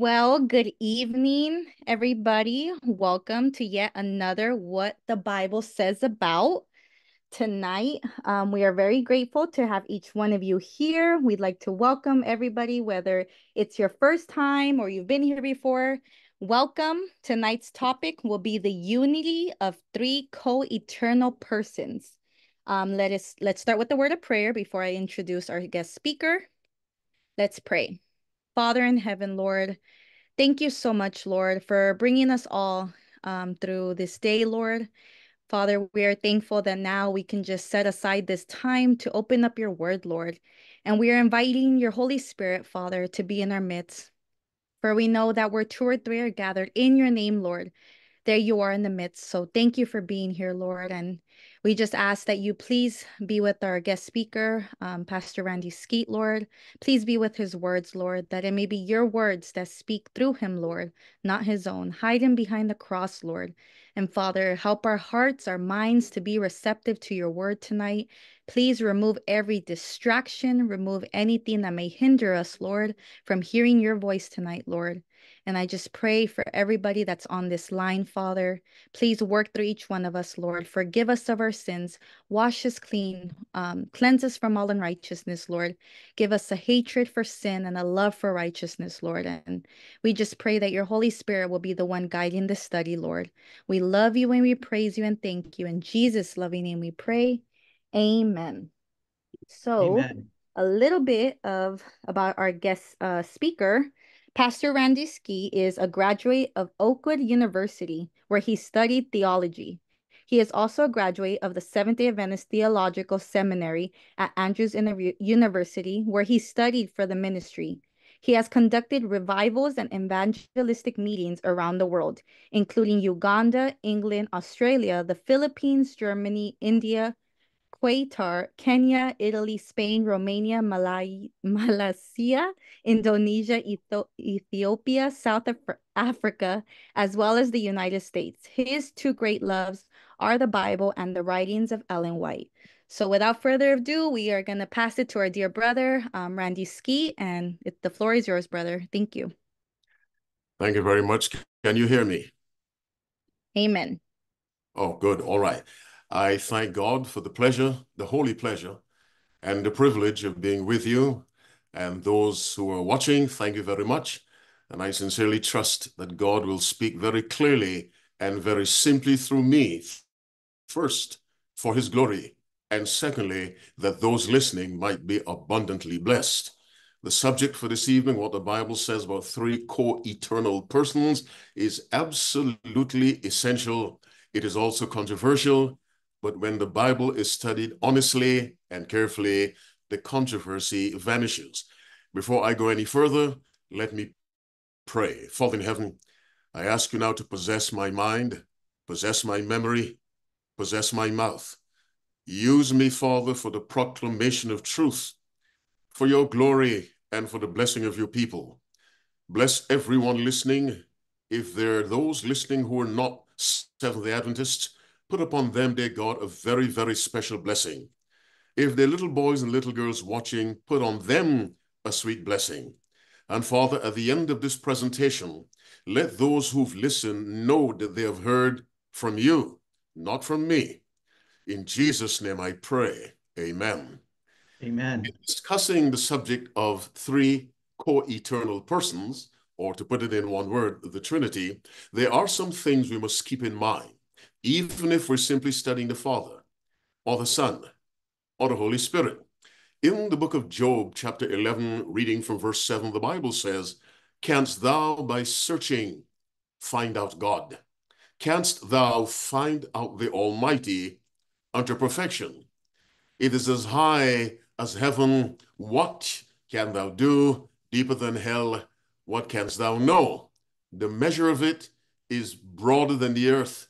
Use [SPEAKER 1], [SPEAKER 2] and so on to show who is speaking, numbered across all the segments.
[SPEAKER 1] Well, good evening, everybody. Welcome to yet another What the Bible Says About. Tonight, um, we are very grateful to have each one of you here. We'd like to welcome everybody, whether it's your first time or you've been here before. Welcome. Tonight's topic will be the unity of three co-eternal persons. Um, let us let's start with the word of prayer before I introduce our guest speaker. Let's pray. Father in heaven, Lord, thank you so much, Lord, for bringing us all um, through this day, Lord. Father, we are thankful that now we can just set aside this time to open up your word, Lord. And we are inviting your Holy Spirit, Father, to be in our midst. For we know that where two or three are gathered in your name, Lord, there you are in the midst. So thank you for being here, Lord. And we just ask that you please be with our guest speaker, um, Pastor Randy Skeete, Lord. Please be with his words, Lord, that it may be your words that speak through him, Lord, not his own. Hide him behind the cross, Lord. And Father, help our hearts, our minds to be receptive to your word tonight. Please remove every distraction, remove anything that may hinder us, Lord, from hearing your voice tonight, Lord. And I just pray for everybody that's on this line, Father. Please work through each one of us, Lord. Forgive us of our sins. Wash us clean. Um, cleanse us from all unrighteousness, Lord. Give us a hatred for sin and a love for righteousness, Lord. And we just pray that your Holy Spirit will be the one guiding this study, Lord. We love you and we praise you and thank you. In Jesus' loving name we pray. Amen. So, Amen. a little bit of about our guest uh, speaker. Pastor Randy Skeete is a graduate of Oakwood University, where he studied theology. He is also a graduate of the Seventh day Adventist Theological Seminary at Andrews University, where he studied for the ministry. He has conducted revivals and evangelistic meetings around the world, including Uganda, England, Australia, the Philippines, Germany, India, Qatar, Kenya, Italy, Spain, Romania, Malay Malaysia, Indonesia, Ethiopia, South Af Africa, as well as the United States. His two great loves are the Bible and the writings of Ellen White. So without further ado, we are going to pass it to our dear brother, um, Randy Skeete, and it, the floor is yours, brother. Thank you.
[SPEAKER 2] Thank you very much. Can you hear me?
[SPEAKER 1] Amen.
[SPEAKER 2] Oh, good. All right. I thank God for the pleasure, the holy pleasure, and the privilege of being with you. And those who are watching, thank you very much. And I sincerely trust that God will speak very clearly and very simply through me. First, for his glory. And secondly, that those listening might be abundantly blessed. The subject for this evening, what the Bible says about three co-eternal persons, is absolutely essential. It is also controversial but when the Bible is studied honestly and carefully, the controversy vanishes. Before I go any further, let me pray. Father in heaven, I ask you now to possess my mind, possess my memory, possess my mouth. Use me, Father, for the proclamation of truth, for your glory and for the blessing of your people. Bless everyone listening. If there are those listening who are not Seventh-day Adventists, put upon them, dear God, a very, very special blessing. If they're little boys and little girls watching, put on them a sweet blessing. And Father, at the end of this presentation, let those who've listened know that they have heard from you, not from me. In Jesus' name I pray. Amen.
[SPEAKER 3] Amen.
[SPEAKER 2] In discussing the subject of three co-eternal persons, or to put it in one word, the Trinity, there are some things we must keep in mind even if we're simply studying the Father or the Son or the Holy Spirit. In the book of Job, chapter 11, reading from verse 7, the Bible says, Canst thou by searching find out God? Canst thou find out the Almighty unto perfection? It is as high as heaven. What can thou do? Deeper than hell. What canst thou know? The measure of it is broader than the earth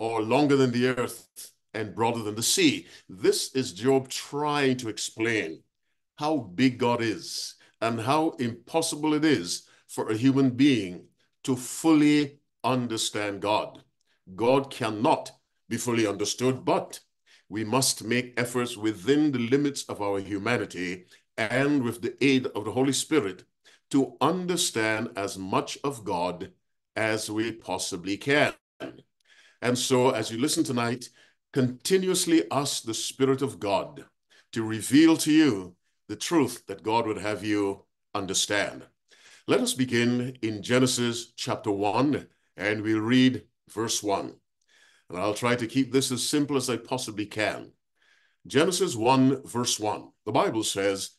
[SPEAKER 2] or longer than the earth and broader than the sea. This is Job trying to explain how big God is and how impossible it is for a human being to fully understand God. God cannot be fully understood, but we must make efforts within the limits of our humanity and with the aid of the Holy Spirit to understand as much of God as we possibly can. And so, as you listen tonight, continuously ask the Spirit of God to reveal to you the truth that God would have you understand. Let us begin in Genesis chapter 1, and we'll read verse 1. And I'll try to keep this as simple as I possibly can. Genesis 1, verse 1. The Bible says,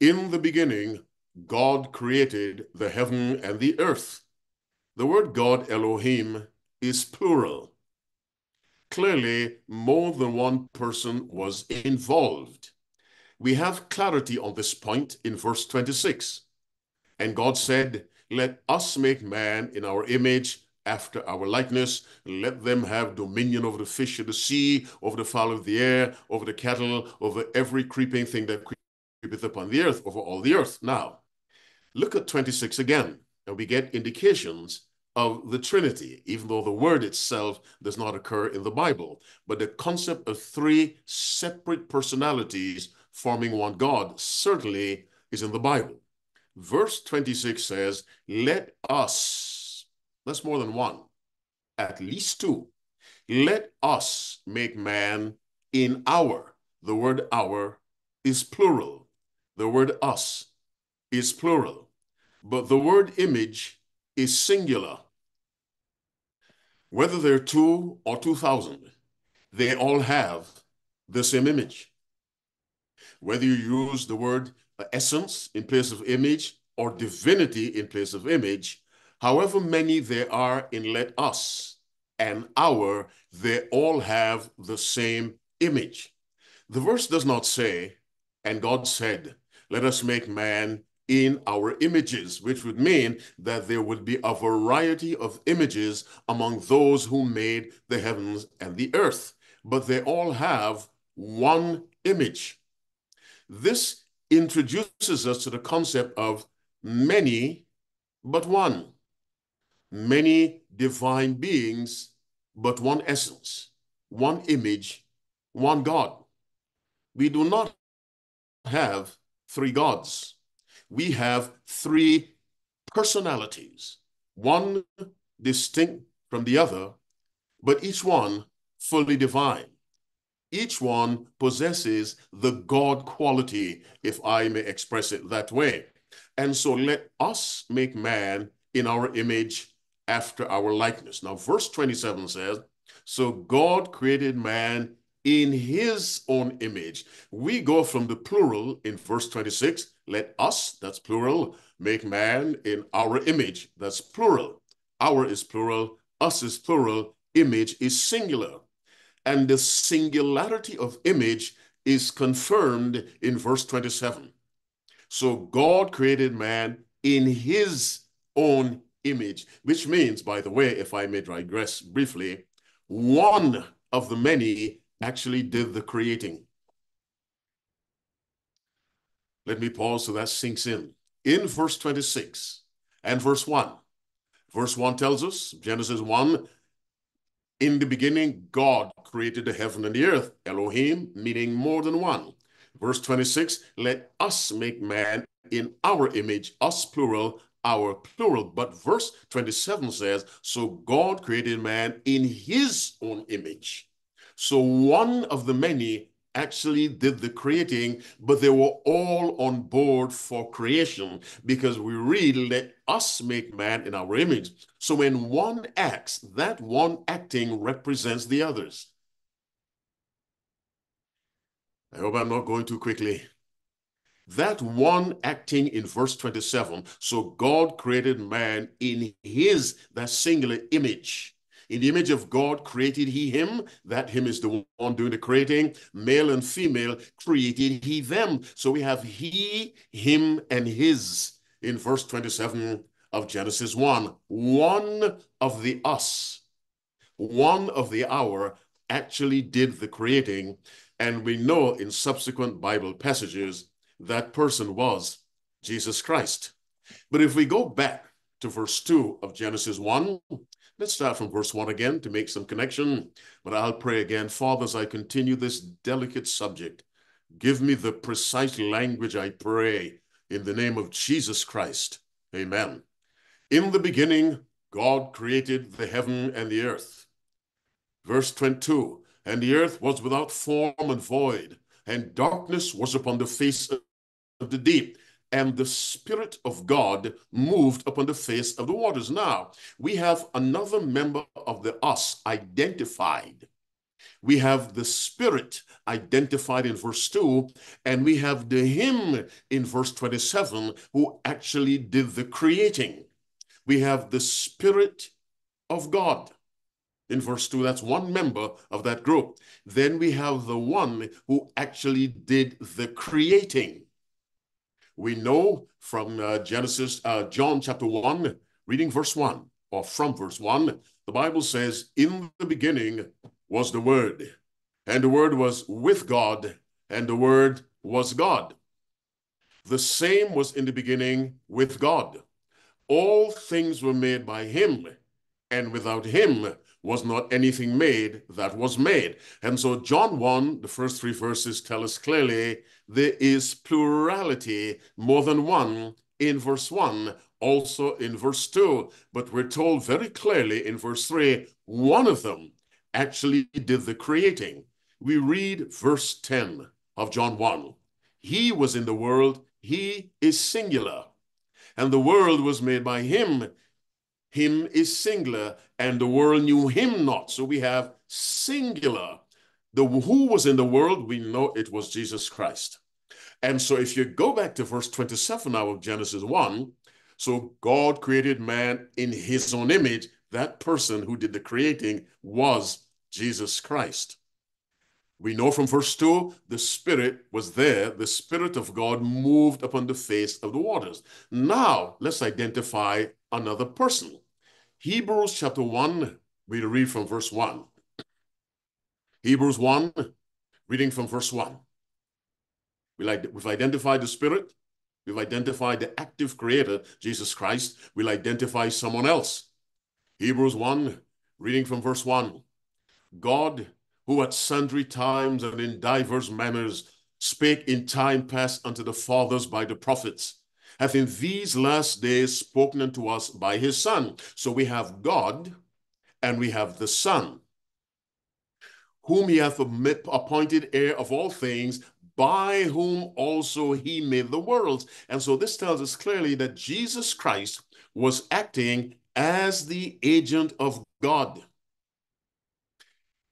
[SPEAKER 2] In the beginning, God created the heaven and the earth. The word God, Elohim, is plural. Clearly, more than one person was involved. We have clarity on this point in verse 26. And God said, Let us make man in our image after our likeness. Let them have dominion over the fish of the sea, over the fowl of the air, over the cattle, over every creeping thing that creepeth upon the earth, over all the earth. Now, look at 26 again, and we get indications of the Trinity, even though the word itself does not occur in the Bible. But the concept of three separate personalities forming one God certainly is in the Bible. Verse 26 says, Let us, that's more than one, at least two, let us make man in our. The word our is plural. The word us is plural. But the word image is singular. Whether they're two or 2,000, they all have the same image. Whether you use the word essence in place of image or divinity in place of image, however many there are in let us and our, they all have the same image. The verse does not say, and God said, let us make man in our images, which would mean that there would be a variety of images among those who made the heavens and the earth, but they all have one image. This introduces us to the concept of many, but one. Many divine beings, but one essence, one image, one God. We do not have three gods we have three personalities, one distinct from the other, but each one fully divine. Each one possesses the God quality, if I may express it that way. And so let us make man in our image after our likeness. Now, verse 27 says, So God created man in his own image. We go from the plural in verse 26, let us, that's plural, make man in our image, that's plural. Our is plural, us is plural, image is singular. And the singularity of image is confirmed in verse 27. So God created man in his own image, which means, by the way, if I may digress briefly, one of the many actually did the creating. Let me pause so that sinks in. In verse 26 and verse 1, verse 1 tells us, Genesis 1, in the beginning, God created the heaven and the earth, Elohim, meaning more than one. Verse 26, let us make man in our image, us plural, our plural. But verse 27 says, so God created man in his own image. So one of the many actually did the creating, but they were all on board for creation because we read, let us make man in our image. So when one acts, that one acting represents the others. I hope I'm not going too quickly. That one acting in verse 27, so God created man in his, that singular image. In the image of God created he him. That him is the one doing the creating. Male and female created he them. So we have he, him, and his in verse 27 of Genesis 1. One of the us, one of the our actually did the creating. And we know in subsequent Bible passages that person was Jesus Christ. But if we go back to verse 2 of Genesis 1, Let's start from verse 1 again to make some connection. But I'll pray again. Father, as I continue this delicate subject, give me the precise language I pray in the name of Jesus Christ. Amen. In the beginning, God created the heaven and the earth. Verse 22 And the earth was without form and void, and darkness was upon the face of the deep, and the Spirit of God moved upon the face of the waters. Now, we have another member of the us identified. We have the Spirit identified in verse 2, and we have the Him in verse 27 who actually did the creating. We have the Spirit of God in verse 2. That's one member of that group. Then we have the one who actually did the creating. We know from uh, Genesis, uh, John chapter 1, reading verse 1, or from verse 1, the Bible says, In the beginning was the Word, and the Word was with God, and the Word was God. The same was in the beginning with God. All things were made by Him, and without Him was not anything made that was made. And so, John 1, the first three verses tell us clearly there is plurality, more than one, in verse 1, also in verse 2. But we're told very clearly in verse 3 one of them actually did the creating. We read verse 10 of John 1. He was in the world, he is singular. And the world was made by him, him is singular, and the world knew him not. So we have singular. The who was in the world, we know it was Jesus Christ. And so if you go back to verse 27 now of Genesis 1, so God created man in his own image. That person who did the creating was Jesus Christ. We know from verse 2, the Spirit was there. The Spirit of God moved upon the face of the waters. Now, let's identify another person. Hebrews chapter 1, we read from verse 1. Hebrews 1, reading from verse 1. We've identified the Spirit. We've identified the active creator, Jesus Christ. We'll identify someone else. Hebrews 1, reading from verse 1. God, who at sundry times and in divers manners spake in time past unto the fathers by the prophets, hath in these last days spoken unto us by his Son. So we have God and we have the Son, whom he hath appointed heir of all things, by whom also he made the worlds. And so this tells us clearly that Jesus Christ was acting as the agent of God.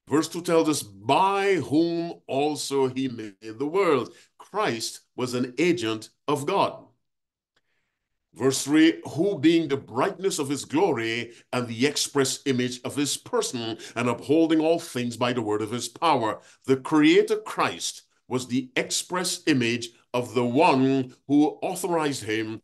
[SPEAKER 2] Verse 2 tells us, by whom also he made the world. Christ was an agent of God. Verse 3 Who being the brightness of his glory and the express image of his person, and upholding all things by the word of his power, the Creator Christ was the express image of the one who authorized him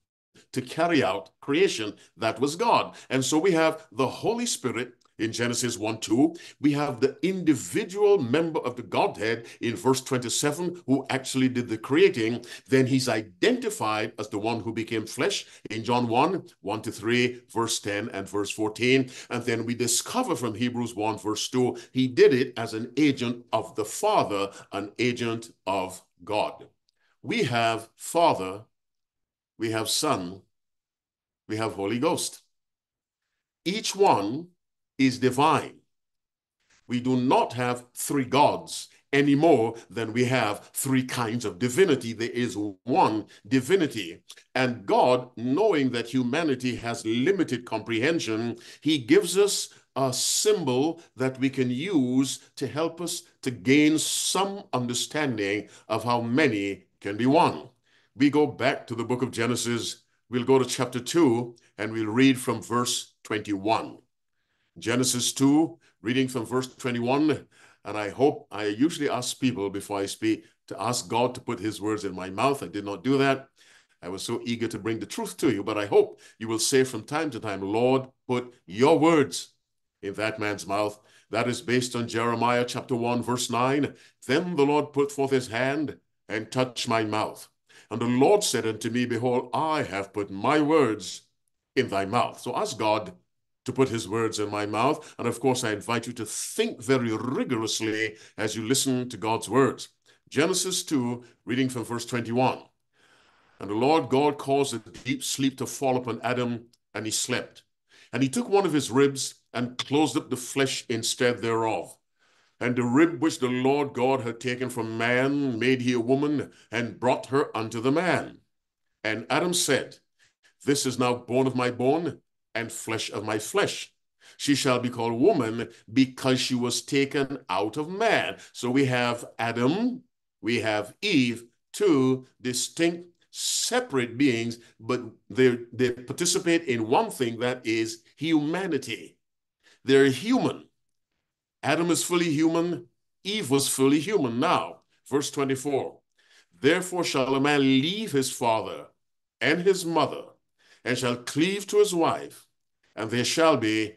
[SPEAKER 2] to carry out creation. That was God. And so we have the Holy Spirit in Genesis 1 2. We have the individual member of the Godhead in verse 27 who actually did the creating. Then he's identified as the one who became flesh in John 1 1 to 3, verse 10 and verse 14. And then we discover from Hebrews 1 verse 2, he did it as an agent of the Father, an agent of God. We have Father, we have Son, we have Holy Ghost. Each one is divine. We do not have three gods any more than we have three kinds of divinity. There is one divinity. And God, knowing that humanity has limited comprehension, He gives us a symbol that we can use to help us to gain some understanding of how many can be one. We go back to the book of Genesis. We'll go to chapter 2 and we'll read from verse 21. Genesis 2, reading from verse 21. And I hope I usually ask people before I speak to ask God to put his words in my mouth. I did not do that. I was so eager to bring the truth to you, but I hope you will say from time to time, Lord, put your words in that man's mouth. That is based on Jeremiah chapter 1, verse 9. Then the Lord put forth his hand and touched my mouth. And the Lord said unto me, Behold, I have put my words in thy mouth. So ask God to put his words in my mouth. And of course, I invite you to think very rigorously as you listen to God's words. Genesis 2, reading from verse 21. And the Lord God caused a deep sleep to fall upon Adam, and he slept. And he took one of his ribs and closed up the flesh instead thereof. And the rib which the Lord God had taken from man made he a woman, and brought her unto the man. And Adam said, This is now bone of my bone, and flesh of my flesh. She shall be called woman because she was taken out of man. So we have Adam, we have Eve, two distinct separate beings, but they, they participate in one thing that is humanity. They're human. Adam is fully human, Eve was fully human. Now, verse 24 Therefore shall a man leave his father and his mother, and shall cleave to his wife, and there shall be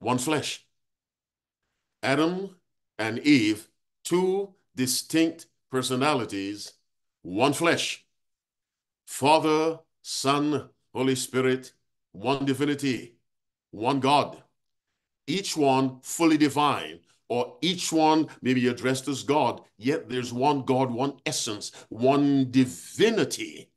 [SPEAKER 2] one flesh. Adam and Eve, two distinct personalities, one flesh. Father, Son, Holy Spirit, one divinity, one God. Each one fully divine, or each one may be addressed as God, yet there's one God, one essence, one divinity.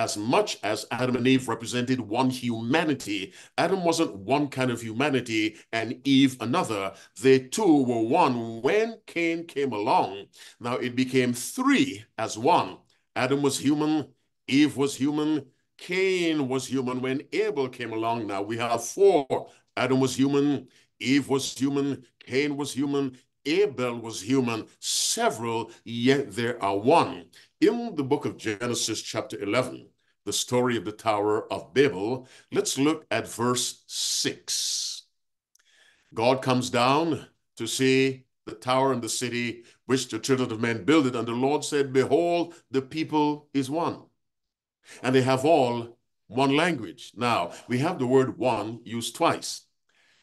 [SPEAKER 2] As much as Adam and Eve represented one humanity, Adam wasn't one kind of humanity and Eve another. They two were one when Cain came along. Now it became three as one. Adam was human, Eve was human. Cain was human when Abel came along. Now we have four. Adam was human. Eve was human. Cain was human. Abel was human. Several, yet there are one. In the book of Genesis, chapter 11, the story of the Tower of Babel, let's look at verse 6. God comes down to see the tower and the city which the children of men builded, and the Lord said, Behold, the people is one and they have all one language. Now, we have the word one used twice.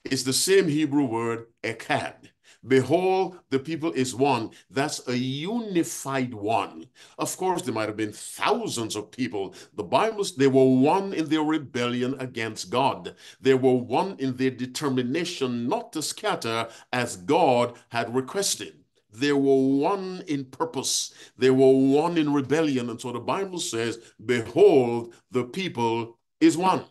[SPEAKER 2] It's the same Hebrew word echad. Behold, the people is one. That's a unified one. Of course, there might have been thousands of people. The Bible, they were one in their rebellion against God. They were one in their determination not to scatter as God had requested. They were one in purpose. They were one in rebellion. And so the Bible says, behold, the people is one.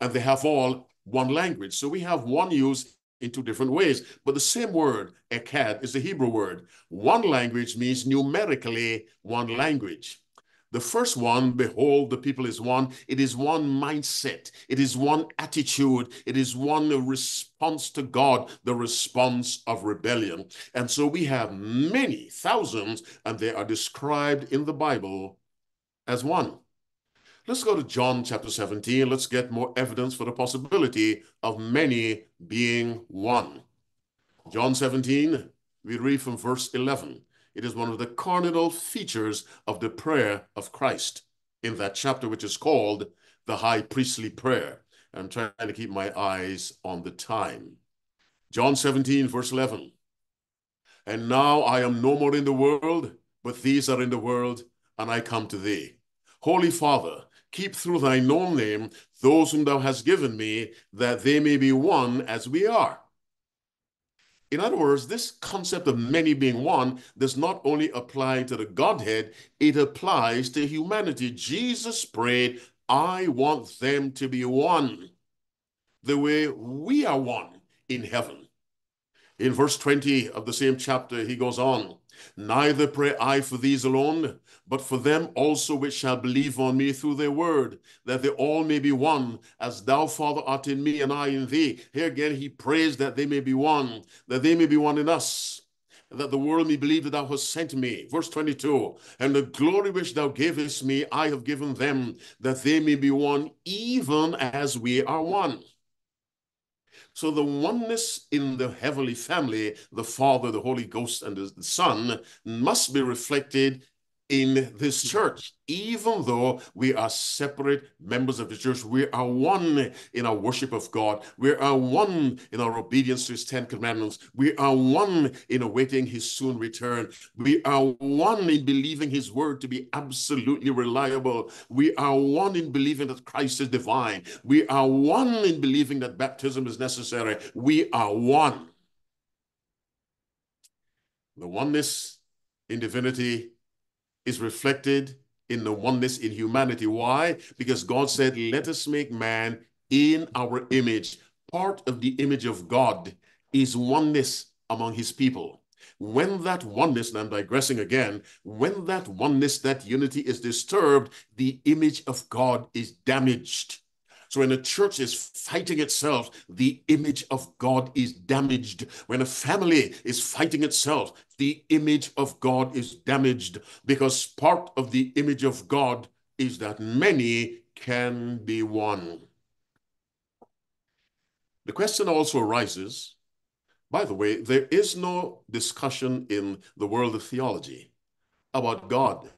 [SPEAKER 2] And they have all one language. So we have one use in two different ways. But the same word, echad, is the Hebrew word. One language means numerically one language. The first one, behold, the people is one. It is one mindset. It is one attitude. It is one response to God, the response of rebellion. And so we have many thousands, and they are described in the Bible as one. Let's go to John chapter 17. Let's get more evidence for the possibility of many being one. John 17, we read from verse 11. It is one of the cardinal features of the prayer of Christ in that chapter, which is called the high priestly prayer. I'm trying to keep my eyes on the time. John 17, verse 11. And now I am no more in the world, but these are in the world, and I come to thee. Holy Father, keep through thy known name those whom thou hast given me, that they may be one as we are. In other words, this concept of many being one does not only apply to the Godhead, it applies to humanity. Jesus prayed, I want them to be one, the way we are one in heaven. In verse 20 of the same chapter, he goes on, Neither pray I for these alone, but for them also which shall believe on me through their word, that they all may be one, as thou, Father, art in me and I in thee. Here again, he prays that they may be one, that they may be one in us, that the world may believe that thou hast sent me. Verse 22 And the glory which thou gavest me, I have given them, that they may be one, even as we are one. So the oneness in the heavenly family, the Father, the Holy Ghost, and the Son, must be reflected in this church. Even though we are separate members of the church, we are one in our worship of God. We are one in our obedience to his Ten Commandments. We are one in awaiting his soon return. We are one in believing his word to be absolutely reliable. We are one in believing that Christ is divine. We are one in believing that baptism is necessary. We are one. The oneness in divinity is reflected in the oneness in humanity. Why? Because God said, let us make man in our image. Part of the image of God is oneness among his people. When that oneness, and I'm digressing again, when that oneness, that unity is disturbed, the image of God is damaged. So when a church is fighting itself, the image of God is damaged. When a family is fighting itself, the image of God is damaged because part of the image of God is that many can be one. The question also arises, by the way, there is no discussion in the world of theology about God,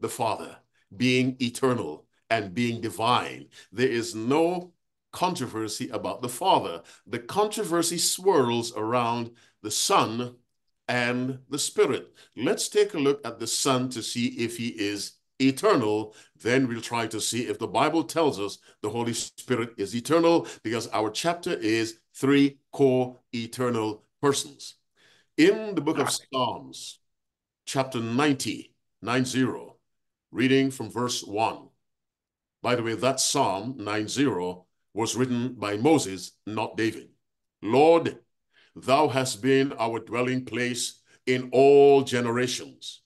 [SPEAKER 2] the Father, being eternal and being divine. There is no controversy about the Father. The controversy swirls around the Son and the Spirit. Let's take a look at the Son to see if he is eternal. Then we'll try to see if the Bible tells us the Holy Spirit is eternal, because our chapter is three core eternal persons. In the book of Psalms, chapter 90, 90, reading from verse 1. By the way, that Psalm 90 was written by Moses, not David. Lord, thou hast been our dwelling place in all generations.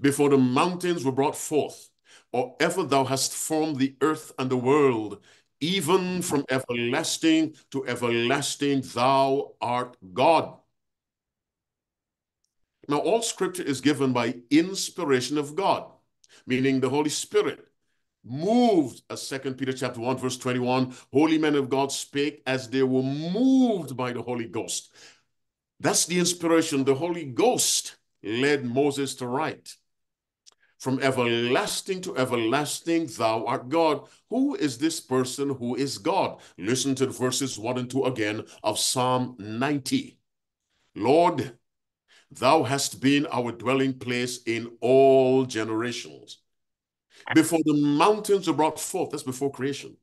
[SPEAKER 2] Before the mountains were brought forth, or ever thou hast formed the earth and the world, even from everlasting to everlasting, thou art God. Now, all scripture is given by inspiration of God, meaning the Holy Spirit moved, as Second Peter chapter 1, verse 21, holy men of God spake as they were moved by the Holy Ghost. That's the inspiration. The Holy Ghost led Moses to write. From everlasting to everlasting, thou art God. Who is this person who is God? Listen to the verses 1 and 2 again of Psalm 90. Lord, thou hast been our dwelling place in all generations. Before the mountains were brought forth, that's before creation,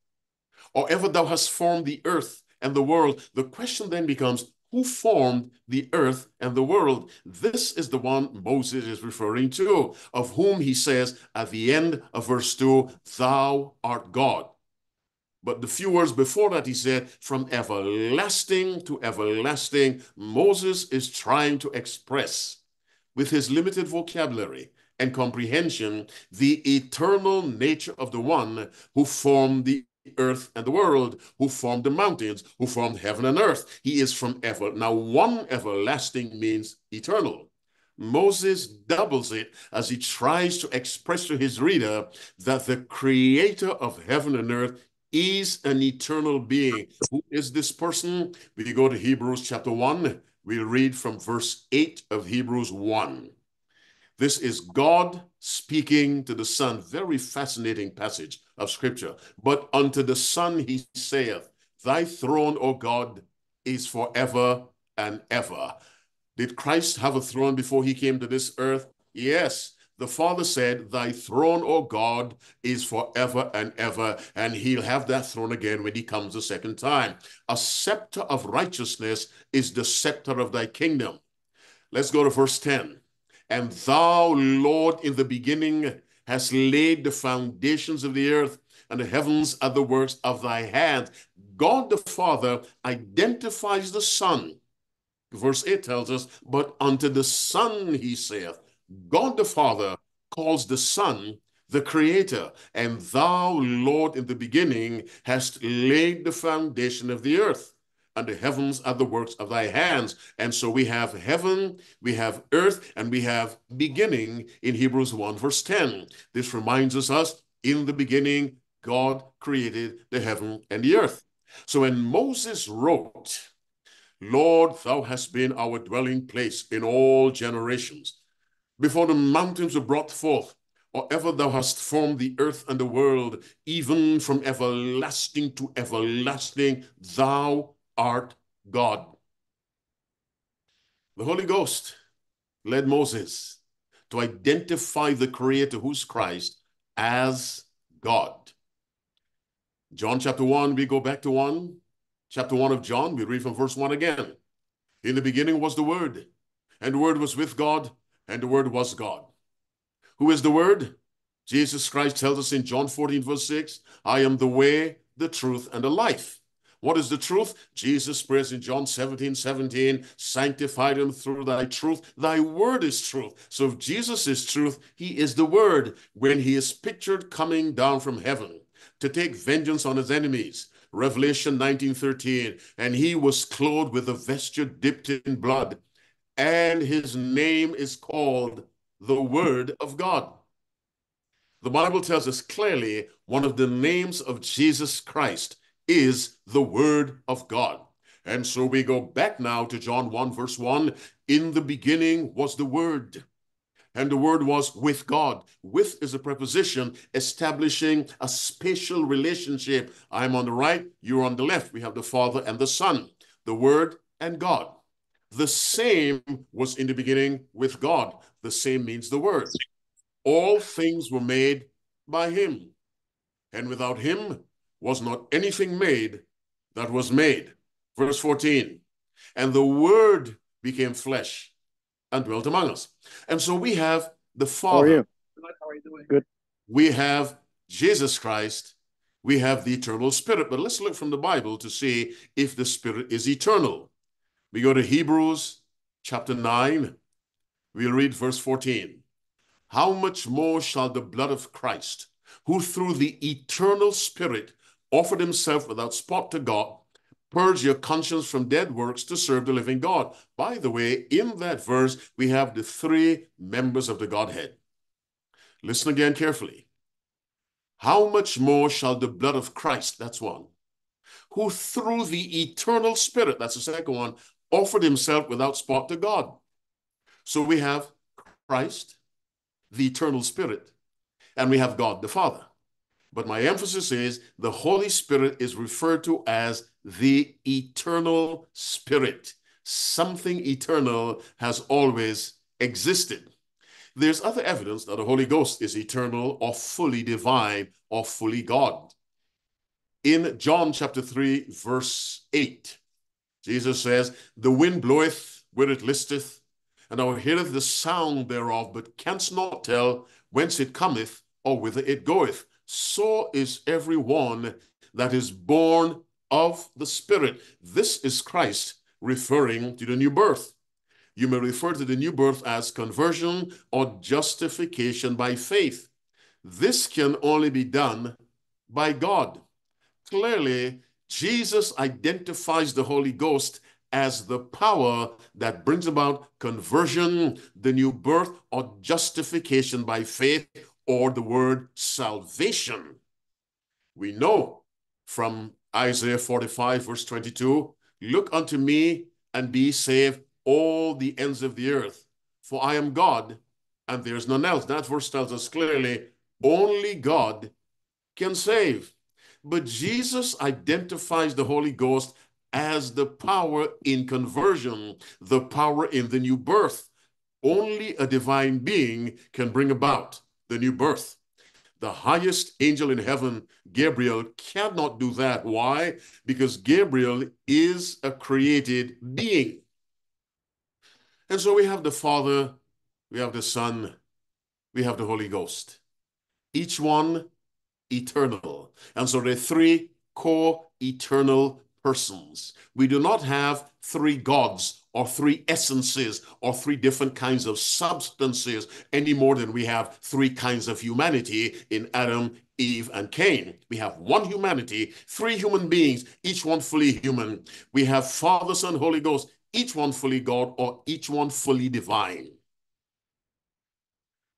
[SPEAKER 2] or ever thou hast formed the earth and the world, the question then becomes, who formed the earth and the world? This is the one Moses is referring to, of whom he says at the end of verse 2, Thou art God. But the few words before that, he said, From everlasting to everlasting, Moses is trying to express with his limited vocabulary and comprehension the eternal nature of the one who formed the earth and the world, who formed the mountains, who formed heaven and earth. He is from ever. Now, one everlasting means eternal. Moses doubles it as he tries to express to his reader that the creator of heaven and earth is an eternal being. Who is this person? We go to Hebrews chapter 1. We'll read from verse 8 of Hebrews 1. This is God speaking to the Son. Very fascinating passage of scripture. But unto the Son he saith, Thy throne, O God, is forever and ever. Did Christ have a throne before he came to this earth? Yes. The Father said, Thy throne, O God, is forever and ever, and he'll have that throne again when he comes the second time. A scepter of righteousness is the scepter of thy kingdom. Let's go to verse 10. And thou, Lord, in the beginning hast laid the foundations of the earth, and the heavens are the works of thy hand. God the Father identifies the Son. Verse 8 tells us, But unto the Son he saith, God the Father calls the Son the Creator, and thou, Lord, in the beginning hast laid the foundation of the earth and the heavens are the works of thy hands. And so we have heaven, we have earth, and we have beginning in Hebrews 1, verse 10. This reminds us, us in the beginning, God created the heaven and the earth. So when Moses wrote, Lord, thou hast been our dwelling place in all generations, before the mountains were brought forth, or ever thou hast formed the earth and the world, even from everlasting to everlasting, thou art God. The Holy Ghost led Moses to identify the Creator, who's Christ, as God. John chapter 1, we go back to 1. Chapter 1 of John, we read from verse 1 again. In the beginning was the Word, and the Word was with God, and the Word was God. Who is the Word? Jesus Christ tells us in John 14, verse 6, I am the way, the truth, and the life. What is the truth? Jesus prays in John 17, 17, sanctify them through thy truth. Thy word is truth. So if Jesus is truth, he is the word. When he is pictured coming down from heaven to take vengeance on his enemies, Revelation 19, 13, and he was clothed with a vesture dipped in blood, and his name is called the Word of God. The Bible tells us clearly one of the names of Jesus Christ is the Word of God. And so we go back now to John 1, verse 1. In the beginning was the Word, and the Word was with God. With is a preposition establishing a spatial relationship. I'm on the right, you're on the left. We have the Father and the Son, the Word and God. The same was in the beginning with God. The same means the Word. All things were made by Him, and without Him was not anything made that was made. Verse 14, and the Word became flesh and dwelt among us. And so we have the Father. How are you?
[SPEAKER 3] How are you doing? Good.
[SPEAKER 2] We have Jesus Christ. We have the eternal Spirit. But let's look from the Bible to see if the Spirit is eternal. We go to Hebrews chapter 9. We'll read verse 14. How much more shall the blood of Christ, who through the eternal Spirit offered himself without spot to God, purge your conscience from dead works to serve the living God. By the way, in that verse, we have the three members of the Godhead. Listen again carefully. How much more shall the blood of Christ, that's one, who through the eternal Spirit, that's the second one, offered himself without spot to God. So we have Christ, the eternal Spirit, and we have God the Father. But my emphasis is the Holy Spirit is referred to as the eternal Spirit. Something eternal has always existed. There's other evidence that the Holy Ghost is eternal or fully divine or fully God. In John chapter 3, verse 8, Jesus says, The wind bloweth where it listeth, and thou heareth the sound thereof, but canst not tell whence it cometh or whither it goeth so is every one that is born of the Spirit. This is Christ referring to the new birth. You may refer to the new birth as conversion or justification by faith. This can only be done by God. Clearly, Jesus identifies the Holy Ghost as the power that brings about conversion, the new birth, or justification by faith, or the word salvation. We know from Isaiah 45, verse 22 Look unto me and be saved, all the ends of the earth, for I am God and there's none else. That verse tells us clearly only God can save. But Jesus identifies the Holy Ghost as the power in conversion, the power in the new birth. Only a divine being can bring about the new birth. The highest angel in heaven, Gabriel, cannot do that. Why? Because Gabriel is a created being. And so we have the Father, we have the Son, we have the Holy Ghost. Each one eternal. And so are three co eternal persons. We do not have three gods or three essences or three different kinds of substances any more than we have three kinds of humanity in Adam, Eve, and Cain. We have one humanity, three human beings, each one fully human. We have Father, Son, Holy Ghost, each one fully God or each one fully divine.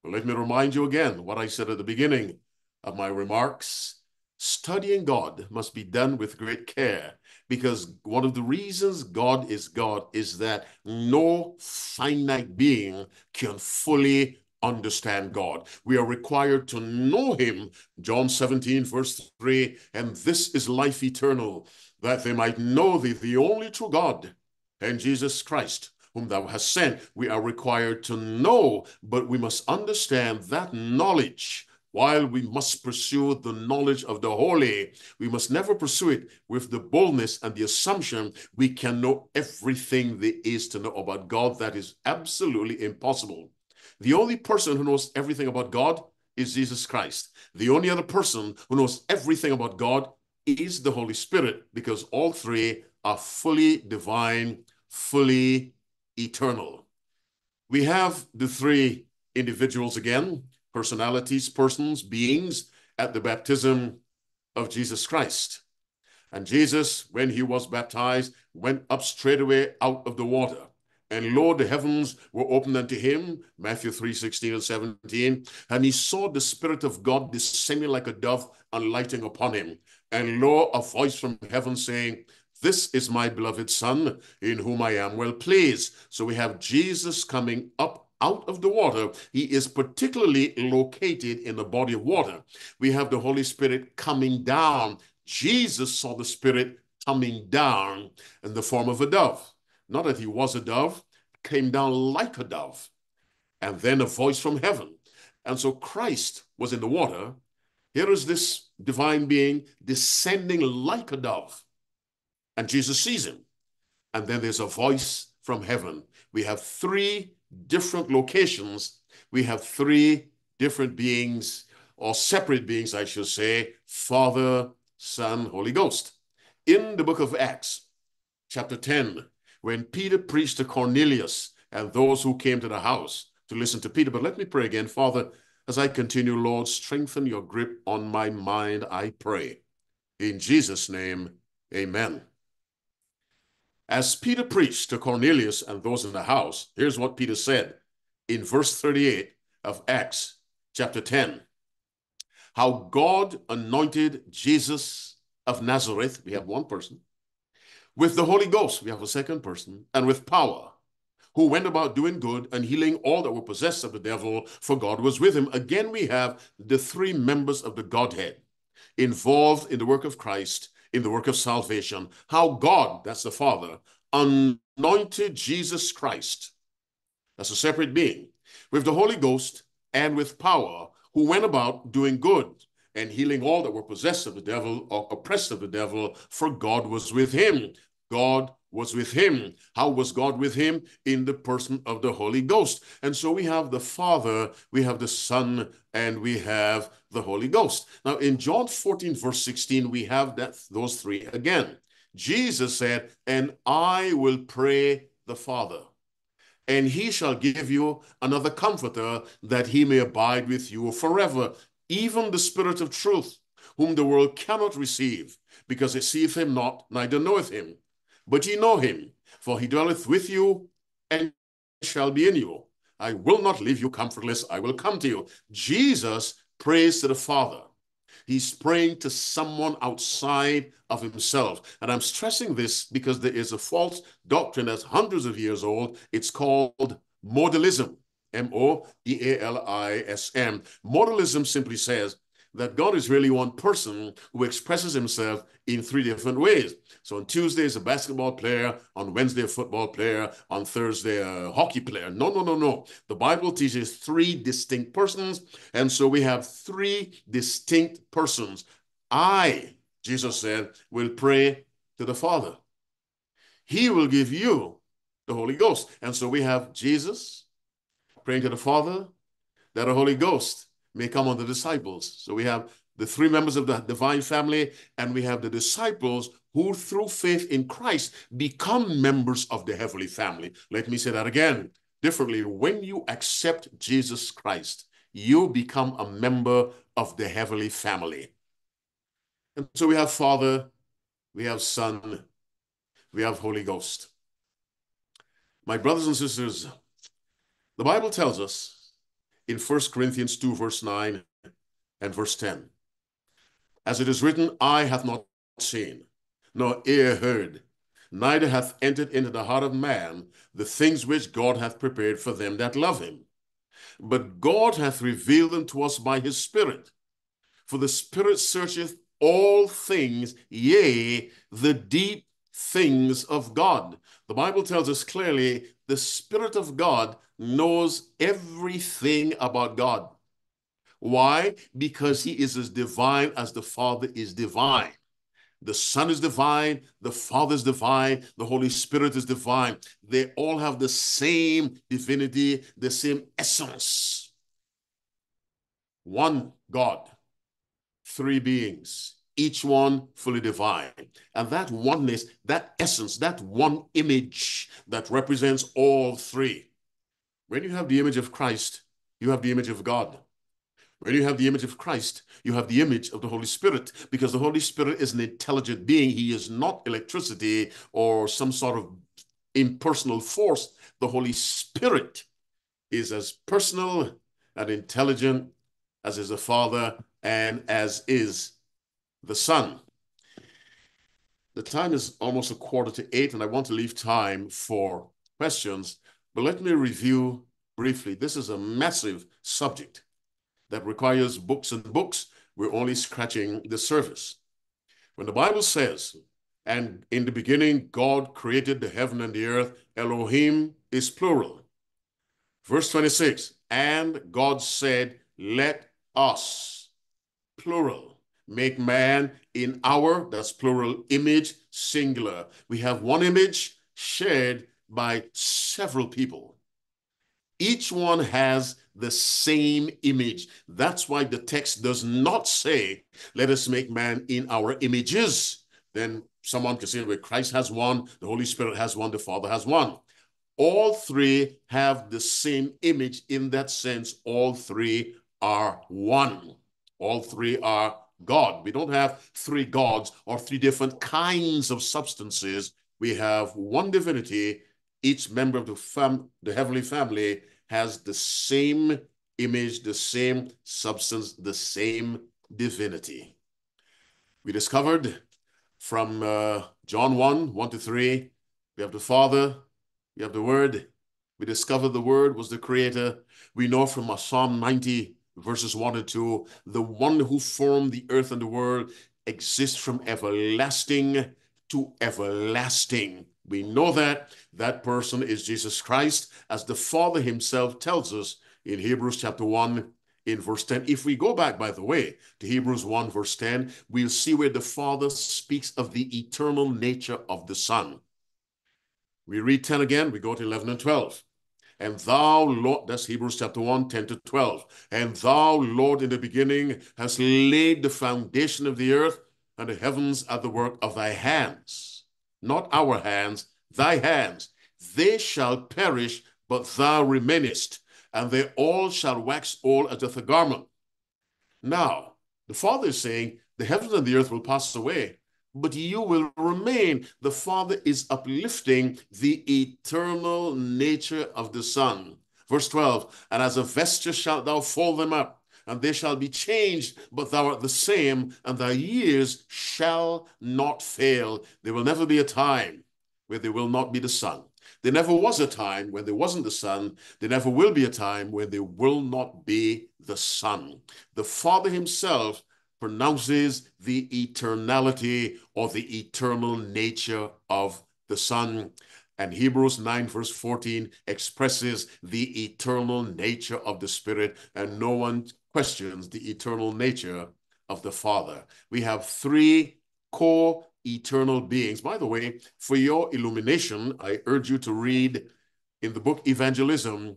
[SPEAKER 2] Well, let me remind you again what I said at the beginning of my remarks. Studying God must be done with great care because one of the reasons God is God is that no finite being can fully understand God. We are required to know him. John 17, verse 3, and this is life eternal, that they might know thee, the only true God, and Jesus Christ, whom thou hast sent. We are required to know, but we must understand that knowledge while we must pursue the knowledge of the holy, we must never pursue it with the boldness and the assumption we can know everything there is to know about God. That is absolutely impossible. The only person who knows everything about God is Jesus Christ. The only other person who knows everything about God is the Holy Spirit because all three are fully divine, fully eternal. We have the three individuals again, personalities, persons, beings at the baptism of Jesus Christ. And Jesus, when he was baptized, went up straightway out of the water. And lo, the heavens were opened unto him, Matthew 3, 16 and 17. And he saw the Spirit of God descending like a dove and lighting upon him. And lo, a voice from heaven saying, This is my beloved Son, in whom I am well pleased. So we have Jesus coming up out of the water. He is particularly located in the body of water. We have the Holy Spirit coming down. Jesus saw the Spirit coming down in the form of a dove. Not that he was a dove, came down like a dove. And then a voice from heaven. And so Christ was in the water. Here is this divine being descending like a dove. And Jesus sees him. And then there's a voice from heaven. We have three different locations, we have three different beings, or separate beings, I should say Father, Son, Holy Ghost. In the book of Acts, chapter 10, when Peter preached to Cornelius and those who came to the house to listen to Peter. But let me pray again, Father, as I continue, Lord, strengthen your grip on my mind, I pray. In Jesus' name, amen. As Peter preached to Cornelius and those in the house, here's what Peter said in verse 38 of Acts chapter 10 how God anointed Jesus of Nazareth, we have one person, with the Holy Ghost, we have a second person, and with power, who went about doing good and healing all that were possessed of the devil, for God was with him. Again, we have the three members of the Godhead involved in the work of Christ in the work of salvation. How God, that's the Father, anointed Jesus Christ, that's a separate being, with the Holy Ghost and with power, who went about doing good and healing all that were possessed of the devil or oppressed of the devil, for God was with him. God was with him. How was God with him? In the person of the Holy Ghost. And so we have the Father, we have the Son, and we have the Holy Ghost. Now in John 14, verse 16, we have that those three again. Jesus said, And I will pray the Father, and he shall give you another comforter that he may abide with you forever, even the Spirit of truth, whom the world cannot receive, because it seeth him not, neither knoweth him but ye know him, for he dwelleth with you and shall be in you. I will not leave you comfortless, I will come to you. Jesus prays to the Father. He's praying to someone outside of himself. And I'm stressing this because there is a false doctrine that's hundreds of years old. It's called modalism. M O D A L I S M. Modalism simply says that God is really one person who expresses himself in three different ways. So on Tuesday is a basketball player, on Wednesday a football player, on Thursday a hockey player. No, no, no, no. The Bible teaches three distinct persons, and so we have three distinct persons. I, Jesus said, will pray to the Father. He will give you the Holy Ghost. And so we have Jesus praying to the Father, that the Holy Ghost may come on the disciples. So we have the three members of the divine family, and we have the disciples who, through faith in Christ, become members of the heavenly family. Let me say that again differently. When you accept Jesus Christ, you become a member of the heavenly family. And so we have Father, we have Son, we have Holy Ghost. My brothers and sisters, the Bible tells us in 1 Corinthians 2, verse 9 and verse 10. As it is written, eye hath not seen, nor ear heard, neither hath entered into the heart of man the things which God hath prepared for them that love him. But God hath revealed them to us by his Spirit. For the Spirit searcheth all things, yea, the deep things of God. The Bible tells us clearly the Spirit of God knows everything about God. Why? Because he is as divine as the Father is divine. The Son is divine, the Father is divine, the Holy Spirit is divine. They all have the same divinity, the same essence. one God, three beings, each one fully divine. And that oneness, that essence, that one image that represents all three. When you have the image of Christ, you have the image of God. When you have the image of Christ, you have the image of the Holy Spirit because the Holy Spirit is an intelligent being. He is not electricity or some sort of impersonal force. The Holy Spirit is as personal and intelligent as is the Father and as is the Son. The time is almost a quarter to eight, and I want to leave time for questions, but let me review briefly. This is a massive subject that requires books and books. We're only scratching the surface. When the Bible says, and in the beginning, God created the heaven and the earth, Elohim is plural. Verse 26, and God said, let us, plural, make man in our, that's plural, image, singular. We have one image shared by several people. Each one has the same image. That's why the text does not say, let us make man in our images. Then someone can say, well, Christ has one, the Holy Spirit has one, the Father has one. All three have the same image in that sense. All three are one. All three are God. We don't have three gods or three different kinds of substances. We have one divinity. Each member of the, fam- the heavenly family has the same image, the same substance, the same divinity. We discovered from uh, John 1 1 to 3, we have the Father, we have the Word. We discovered the Word was the Creator. We know from Psalm 90 verses 1 and 2 the one who formed the earth and the world exists from everlasting to everlasting. We know that that person is Jesus Christ, as the Father himself tells us in Hebrews chapter 1 in verse 10. If we go back, by the way, to Hebrews 1 verse 10, we'll see where the Father speaks of the eternal nature of the Son. We read 10 again, we go to 11 and 12. And thou, Lord, that's Hebrews chapter 1, 10 to 12. And thou, Lord, in the beginning hast laid the foundation of the earth, and the heavens are the work of thy hands. Not our hands, thy hands. They shall perish, but thou remainest, and they all shall wax old as doth a garment. Now, the Father is saying, the heavens and the earth will pass away, but you will remain. The Father is uplifting the eternal nature of the Son. Verse 12, and as a vesture shalt thou fold them up, and they shall be changed, but thou art the same, and thy years shall not fail. There will never be a time where there will not be the Son. There never was a time when there wasn't the Son. There never will be a time when there will not be the Son. The Father himself pronounces the eternality or the eternal nature of the Son. And Hebrews 9, verse 14 expresses the eternal nature of the Spirit, and no one questions the eternal nature of the Father. We have three core eternal beings. By the way, for your illumination, I urge you to read in the book Evangelism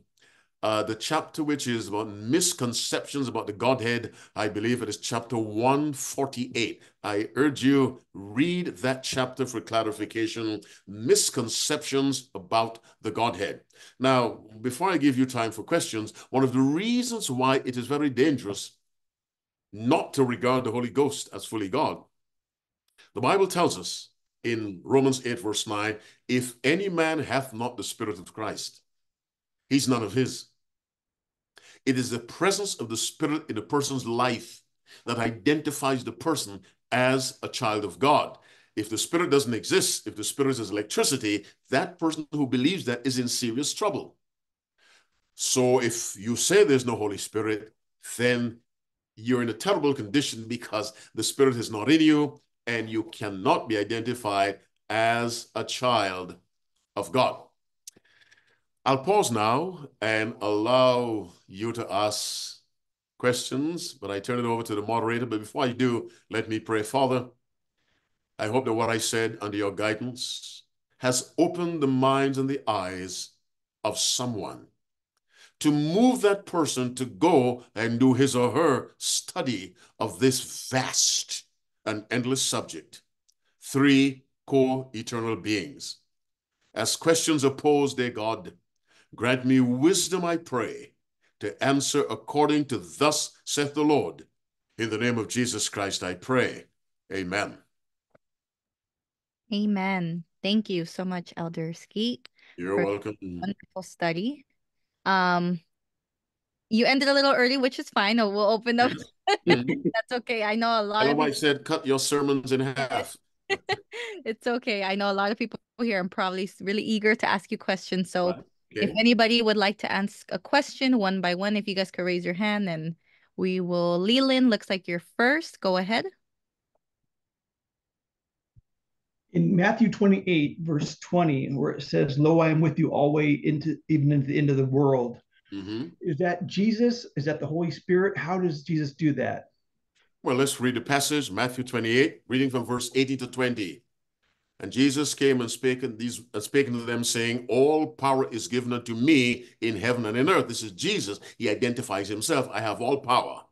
[SPEAKER 2] uh, the chapter which is about misconceptions about the Godhead, I believe it is chapter 148. I urge you, read that chapter for clarification, misconceptions about the Godhead. Now, before I give you time for questions, one of the reasons why it is very dangerous not to regard the Holy Ghost as fully God, the Bible tells us in Romans 8, verse 9, if any man hath not the Spirit of Christ, he's none of his. It is the presence of the Spirit in a person's life that identifies the person as a child of God. If the Spirit doesn't exist, if the Spirit is electricity, that person who believes that is in serious trouble. So if you say there's no Holy Spirit, then you're in a terrible condition because the Spirit is not in you and you cannot be identified as a child of God. I'll pause now and allow you to ask questions, but I turn it over to the moderator. But before I do, let me pray. Father, I hope that what I said under your guidance has opened the minds and the eyes of someone. to move that person to go and do his or her study of this vast and endless subject. Three co-eternal beings. As questions are posed, dear God, grant me wisdom, I pray, to answer according to thus saith the Lord. In the name of Jesus Christ, I pray. Amen.
[SPEAKER 1] Amen. Thank you so much, Elder Skeete.
[SPEAKER 2] You're welcome.
[SPEAKER 1] Wonderful study. Um, you ended a little early, which is fine. We'll open up. That's okay. I know a lot
[SPEAKER 2] of. I said, cut your sermons in half.
[SPEAKER 1] it's okay. I know a lot of people here. I'm probably really eager to ask you questions. So, okay. if anybody would like to ask a question one by one, if you guys could raise your hand, and we will. Leland, looks like you're first. Go ahead.
[SPEAKER 3] in Matthew 28, verse 20, where it says, Lo, I am with you always into even into the end of the world. Mm-hmm. Is that Jesus? Is that the Holy Spirit? How does Jesus do that?
[SPEAKER 2] Well, let's read the passage, Matthew 28, reading from verse 18 to 20. And Jesus came and spake these uh, spake unto them, saying, All power is given unto me in heaven and in earth. This is Jesus. He identifies himself. I have all power.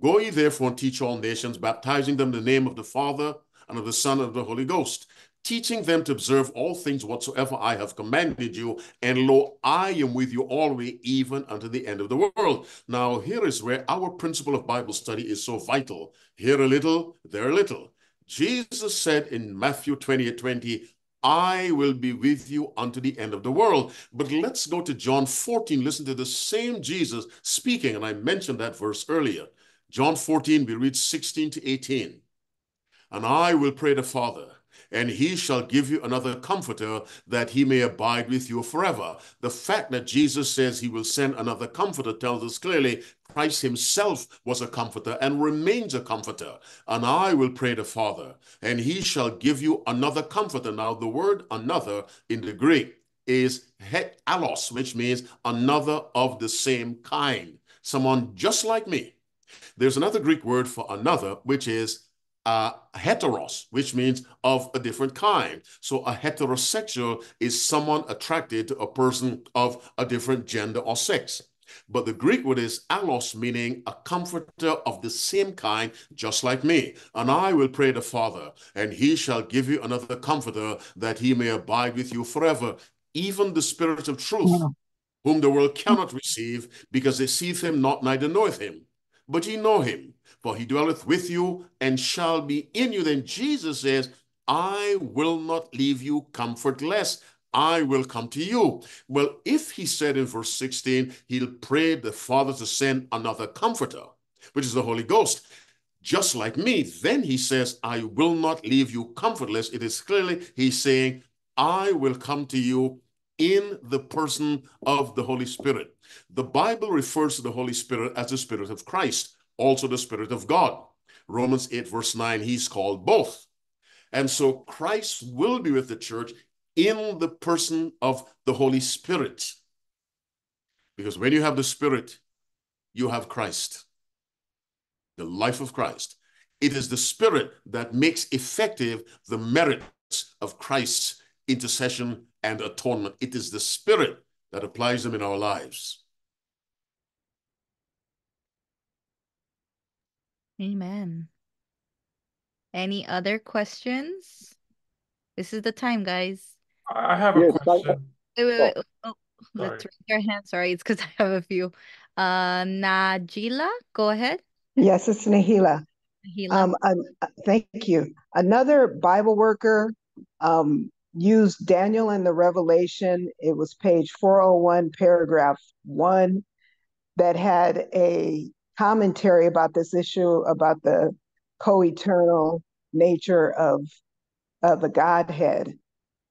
[SPEAKER 2] Go ye therefore and teach all nations, baptizing them in the name of the Father and of the Son and of the Holy Ghost, teaching them to observe all things whatsoever I have commanded you. And lo, I am with you always, even unto the end of the world. Now, here is where our principle of Bible study is so vital. Here a little, there a little. Jesus said in Matthew 28 20, I will be with you unto the end of the world. But let's go to John 14. Listen to the same Jesus speaking. And I mentioned that verse earlier. John 14, we read 16 to 18. And I will pray the Father, and he shall give you another comforter that he may abide with you forever. The fact that Jesus says he will send another comforter tells us clearly Christ himself was a comforter and remains a comforter. And I will pray the Father, and he shall give you another comforter. Now, the word another in the Greek is het allos, which means another of the same kind, someone just like me. There's another Greek word for another, which is uh, heteros, which means of a different kind. So a heterosexual is someone attracted to a person of a different gender or sex. But the Greek word is allos, meaning a comforter of the same kind, just like me. And I will pray the Father, and he shall give you another comforter that he may abide with you forever, even the Spirit of truth, whom the world cannot receive, because they see him not, neither knoweth him. But ye know him, for he dwelleth with you and shall be in you. Then Jesus says, I will not leave you comfortless. I will come to you. Well, if he said in verse 16, he'll pray the Father to send another comforter, which is the Holy Ghost, just like me, then he says, I will not leave you comfortless. It is clearly he's saying, I will come to you in the person of the Holy Spirit. The Bible refers to the Holy Spirit as the Spirit of Christ also the Spirit of God. Romans 8, verse 9, he's called both. And so Christ will be with the church in the person of the Holy Spirit. Because when you have the Spirit, you have Christ, the life of Christ. It is the Spirit that makes effective the merits of Christ's intercession and atonement. It is the Spirit that applies them in our lives.
[SPEAKER 1] Amen. Any other questions? This is the time, guys.
[SPEAKER 4] I have a yes, question.
[SPEAKER 1] Wait, wait, wait. Oh, let's raise your hand. Sorry, it's because I have a few. Uh, Najila, go ahead.
[SPEAKER 5] Yes, it's Nahila. Nahila. Um, uh, thank you. Another Bible worker um, used Daniel and the Revelation. It was page 401, paragraph one, that had a commentary about this issue about the co-eternal nature of of the Godhead,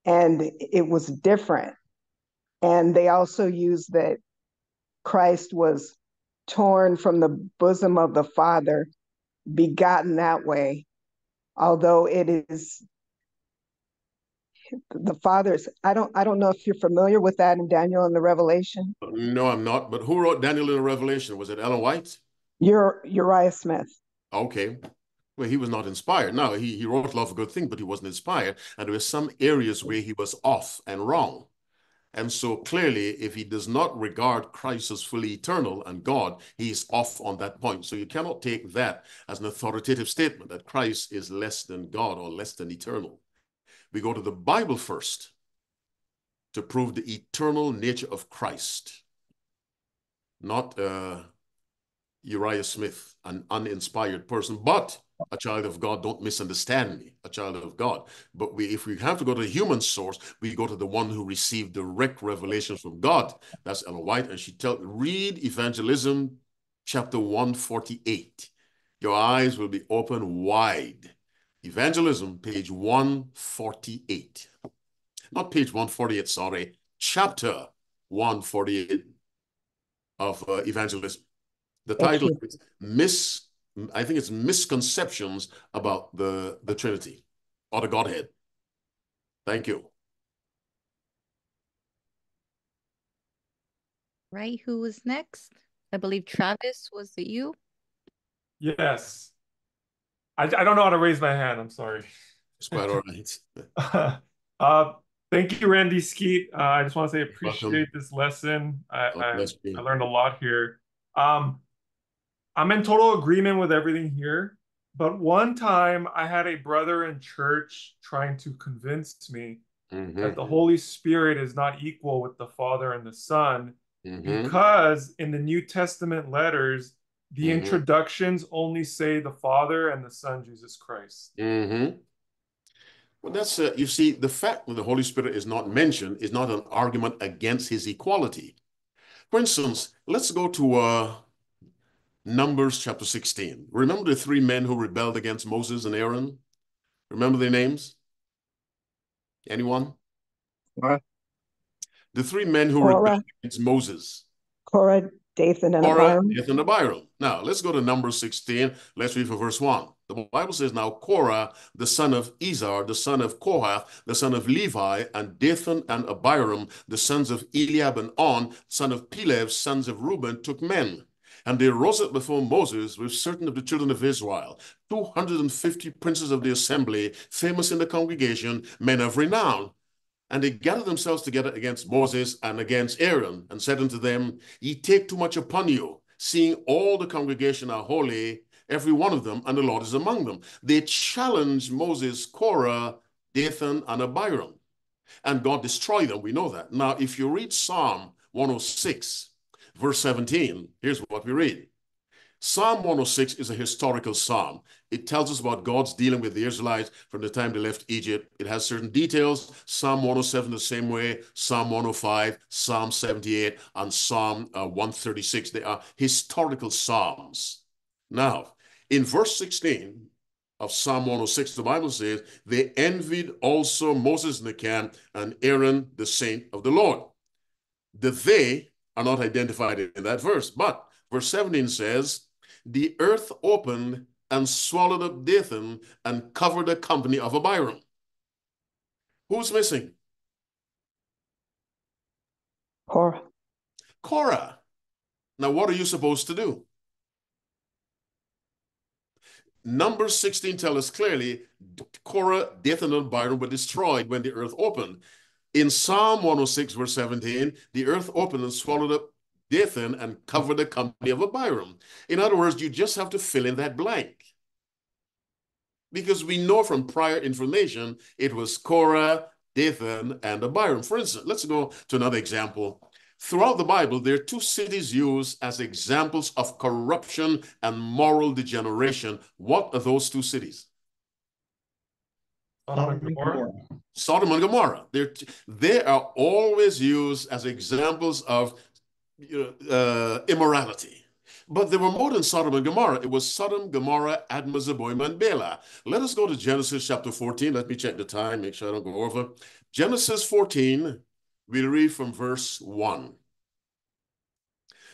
[SPEAKER 5] and it was different. And they also used that Christ was torn from the bosom of the Father, begotten that way, although it is the father's i don't i don't know if you're familiar with that in daniel and the revelation
[SPEAKER 2] no i'm not but who wrote daniel and the revelation was it ellen white
[SPEAKER 5] Ur- Uriah Smith.
[SPEAKER 2] Okay. Well, he was not inspired. Now, he, he wrote a lot of good things, but he wasn't inspired. And there were some areas where he was off and wrong. And so clearly, if he does not regard Christ as fully eternal and God, he's off on that point. So you cannot take that as an authoritative statement that Christ is less than God or less than eternal. We go to the Bible first to prove the eternal nature of Christ, not uh, Uriah Smith, an uninspired person, but a child of God. Don't misunderstand me, a child of God. But we, if we have to go to a human source, we go to the one who received direct revelation from God. That's Ellen White, and she tell read Evangelism, chapter one forty eight. Your eyes will be open wide. Evangelism, page one forty eight, not page one forty eight. Sorry, chapter one forty eight of uh, Evangelism. The title is Miss I think it's misconceptions about the, the Trinity or the Godhead. Thank you.
[SPEAKER 1] Right, who was next? I believe Travis, was it you?
[SPEAKER 4] Yes. I, I don't know how to raise my hand. I'm sorry.
[SPEAKER 2] It's quite all right.
[SPEAKER 4] uh, thank you, Randy Skeete. Uh, I just want to say appreciate this lesson. I, I, I, learned a lot here. Um, I'm in total agreement with everything here. But one time I had a brother in church trying to convince me mm-hmm. that the Holy Spirit is not equal with the Father and the Son mm-hmm. because in the New Testament letters, the mm-hmm. introductions only say the Father and the Son, Jesus Christ.
[SPEAKER 2] Mm-hmm. Well, that's, uh, you see, the fact that the Holy Spirit is not mentioned is not an argument against his equality. For instance, let's go to uh, Numbers chapter 16. Remember the three men who rebelled against Moses and Aaron? Remember their names? Anyone?
[SPEAKER 5] What?
[SPEAKER 2] The three men who Korah. rebelled against Moses.
[SPEAKER 5] Korah, Dathan, and Korah, Abiram.
[SPEAKER 2] Dathan and Abiram. Now, let's go to Numbers 16. Let's read for verse 1. The Bible says, Now Korah, the son of Izhar, the son of Kohath, the son of Levi, and Dathan and Abiram, the sons of Eliab and On, son of Peleth, sons of Reuben, took men and they rose up before Moses with certain of the children of Israel, 250 princes of the assembly, famous in the congregation, men of renown. And they gathered themselves together against Moses and against Aaron, and said unto them, Ye take too much upon you, seeing all the congregation are holy, every one of them, and the Lord is among them. They challenged Moses, Korah, Dathan, and Abiram. And God destroyed them. We know that. Now, if you read Psalm 106, verse 17, here's what we read. Psalm 106 is a historical psalm. It tells us about God's dealing with the Israelites from the time they left Egypt. It has certain details. Psalm 107 the same way, Psalm 105, Psalm 78, and Psalm uh, 136. They are historical psalms. Now, in verse 16 of Psalm 106, the Bible says, they envied also Moses in the camp and Aaron, the saint of the Lord. The they are not identified in that verse. But verse 17 says, The earth opened and swallowed up Dathan and covered the company of Abiram. Who's missing?
[SPEAKER 5] Korah.
[SPEAKER 2] Korah. Now, what are you supposed to do? Numbers 16 tells us clearly Korah, Dathan, and Abiram were destroyed when the earth opened. In Psalm 106, verse 17, the earth opened and swallowed up Dathan and covered the company of Abiram. In other words, you just have to fill in that blank. Because we know from prior information, it was Korah, Dathan, and Abiram. For instance, let's go to another example. Throughout the Bible, there are two cities used as examples of corruption and moral degeneration. What are those two cities?
[SPEAKER 4] Sodom and Gomorrah.
[SPEAKER 2] Sodom and Gomorrah. They're, they are always used as examples of you know, uh, immorality. But there were more than Sodom and Gomorrah. It was Sodom, Gomorrah, Admah, Zeboim, and Bela. Let us go to Genesis chapter 14. Let me check the time, make sure I don't go over. Genesis 14, we'll read from verse 1.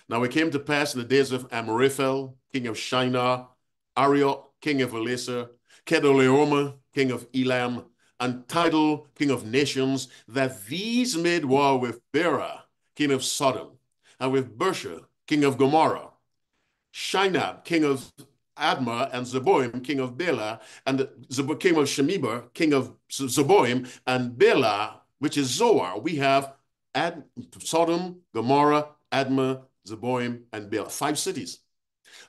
[SPEAKER 2] Now it came to pass in the days of Amraphel, king of Shinar, Arioch, king of Ellasar, Chedorlaomer, king of Elam, and Tidal, king of nations, that these made war with Bera, king of Sodom, and with Birsha, king of Gomorrah, Shinab, king of Admah, and Zeboim, king of Bela, and the king of Shemeber, king of Zeboim, and Bela, which is Zoar. We have Ad, Sodom, Gomorrah, Admah, Zeboim, and Bela. Five cities.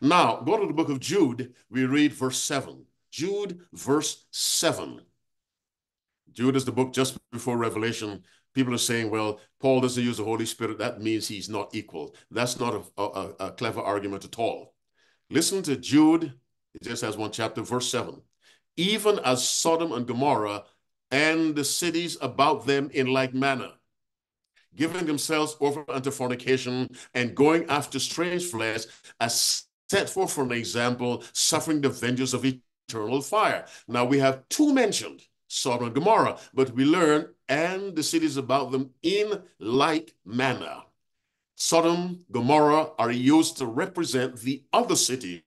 [SPEAKER 2] Now, go to the book of Jude. We read verse 7. Jude, verse 7. Jude is the book just before Revelation. People are saying, well, Paul doesn't use the Holy Spirit. That means he's not equal. That's not a, a, a clever argument at all. Listen to Jude. It just has one chapter, verse 7. Even as Sodom and Gomorrah and the cities about them in like manner, giving themselves over unto fornication and going after strange flesh, as set forth for an example, suffering the vengeance of eternal fire. Now we have two mentioned, Sodom and Gomorrah, but we learn, and the cities about them in like manner. Sodom, Gomorrah are used to represent the other cities.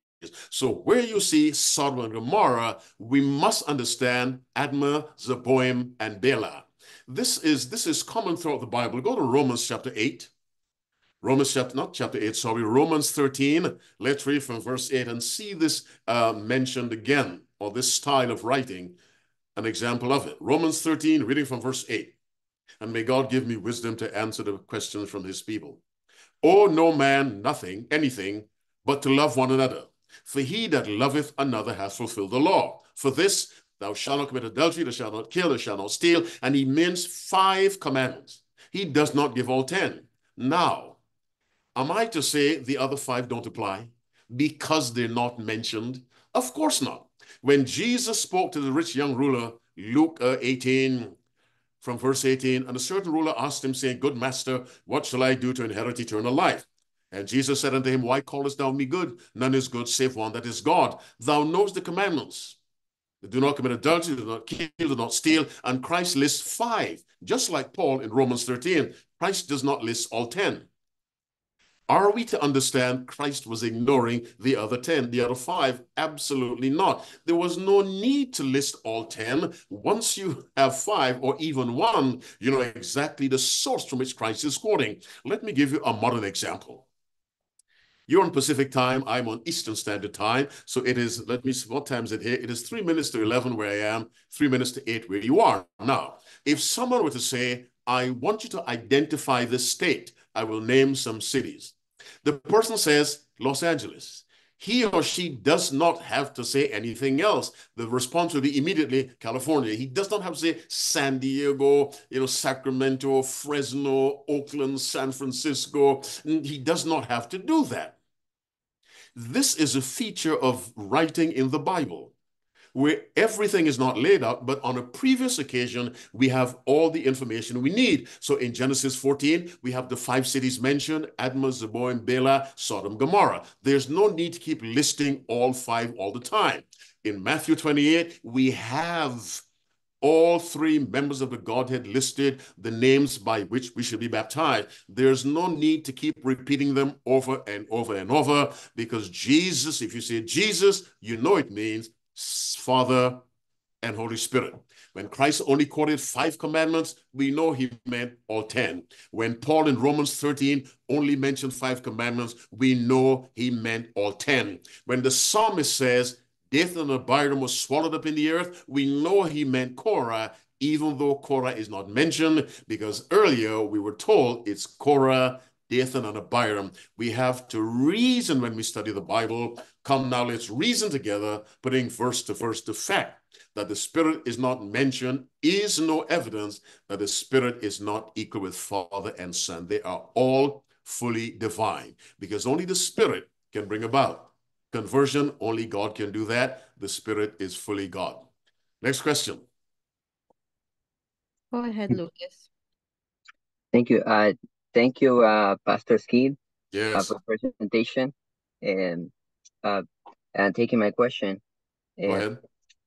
[SPEAKER 2] So where you see Sodom and Gomorrah, we must understand Admah, Zeboim, and Bela. This is this is common throughout the Bible. Go to Romans chapter 8. Romans chapter, not chapter 8, sorry, Romans 13. Let's read from verse 8 and see this uh, mentioned again, or this style of writing, an example of it. Romans 13, reading from verse 8. And may God give me wisdom to answer the questions from his people. Owe no man nothing, anything, but to love one another. For he that loveth another hath fulfilled the law. For this, thou shalt not commit adultery, thou shalt not kill, thou shalt not steal. And he means five commandments. He does not give all ten. Now, am I to say the other five don't apply because they're not mentioned? Of course not. When Jesus spoke to the rich young ruler, Luke uh, 18, from verse 18, and a certain ruler asked him, saying, Good master, what shall I do to inherit eternal life? And Jesus said unto him, Why callest thou me good? None is good save one that is God. Thou knowest the commandments. Do not commit adultery, do not kill, do not steal. And Christ lists five. Just like Paul in Romans 13, Christ does not list all 10. Are we to understand Christ was ignoring the other 10, the other five? Absolutely not. There was no need to list all 10. Once you have five or even one, you know exactly the source from which Christ is quoting. Let me give you a modern example. You're on Pacific time, I'm on Eastern Standard Time. So it is, let me see, what time is it here? It is three minutes to 11 where I am, three minutes to eight where you are. Now, if someone were to say, I want you to identify this state, I will name some cities. The person says Los Angeles. He or she does not have to say anything else. The response will be immediately California. He does not have to say San Diego, you know, Sacramento, Fresno, Oakland, San Francisco. Mm, he does not have to do that. This is a feature of writing in the Bible where everything is not laid out, but on a previous occasion, we have all the information we need. So in Genesis 14, we have the five cities mentioned, Admah, Zeboim, Bela, Sodom, Gomorrah. There's no need to keep listing all five all the time. In Matthew 28, we have all three members of the Godhead listed, the names by which we should be baptized. There's no need to keep repeating them over and over and over because Jesus, if you say Jesus, you know it means Father, and Holy Spirit. When Christ only quoted five commandments, we know he meant all 10. When Paul in Romans 13 only mentioned five commandments, we know he meant all 10. When the psalmist says, Death and Abiram was swallowed up in the earth, we know he meant Korah, even though Korah is not mentioned, because earlier we were told it's Korah, Dathan, and Abiram. We have to reason when we study the Bible Come now, let's reason together, putting verse to verse to fact that the Spirit is not mentioned is no evidence that the Spirit is not equal with Father and Son. They are all fully divine because only the Spirit can bring about conversion. Only God can do that. The Spirit is fully God. Next question.
[SPEAKER 1] Go ahead, Lucas.
[SPEAKER 6] Thank you. Uh, thank you, uh, Pastor Skid,
[SPEAKER 2] yes.
[SPEAKER 6] uh, for presentation. And uh, and taking my question,
[SPEAKER 2] Go ahead.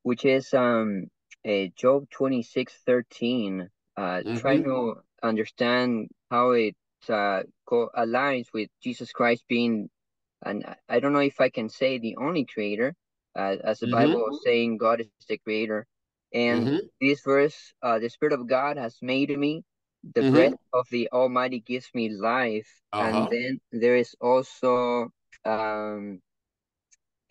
[SPEAKER 6] which is um, a Job twenty six thirteen. Uh, mm -hmm. trying to understand how it uh, co aligns with Jesus Christ being, and I don't know if I can say the only creator, uh, as the mm -hmm. Bible is saying God is the creator. And mm -hmm. this verse, uh, the Spirit of God has made me, the mm-hmm. breath of the Almighty gives me life. -huh. And then there is also um,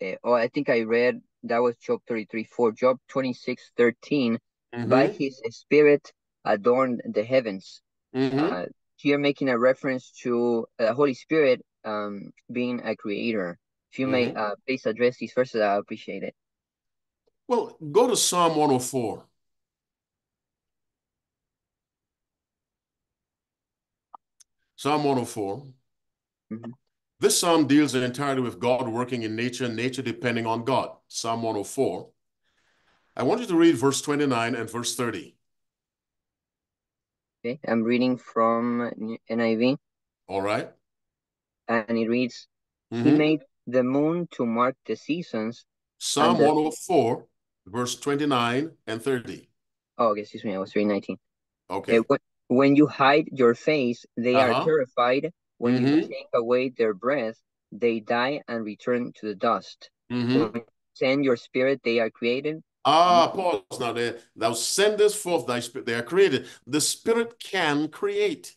[SPEAKER 6] uh, oh, I think I read that was Job 33 4, Job 26 13. Mm-hmm. By his spirit adorned the heavens. Mm-hmm. Uh, here making a reference to the Holy Spirit um, being a creator. If you mm -hmm. may mm-hmm. uh, please address these verses, I appreciate it.
[SPEAKER 2] Well, go to Psalm 104. Psalm 104. Mm -hmm. This psalm deals entirely with God working in nature, nature depending on God. Psalm 104. I want you to read verse 29 and verse 30.
[SPEAKER 6] Okay, I'm reading from NIV.
[SPEAKER 2] All right.
[SPEAKER 6] And it reads, mm -hmm. He mm-hmm. made the moon to mark the seasons.
[SPEAKER 2] Psalm the... 104, verse 29 and 30.
[SPEAKER 6] Oh, excuse me, I was reading 19.
[SPEAKER 2] Okay.
[SPEAKER 6] Uh, when you hide your face, they uh -huh. are terrified. When mm -hmm. you mm-hmm. take away their breath, they die and return to the dust. Mm -hmm. Send your spirit, they are created.
[SPEAKER 2] Ah, pause now there. Thou sendest forth thy spirit. They are created. The spirit can create.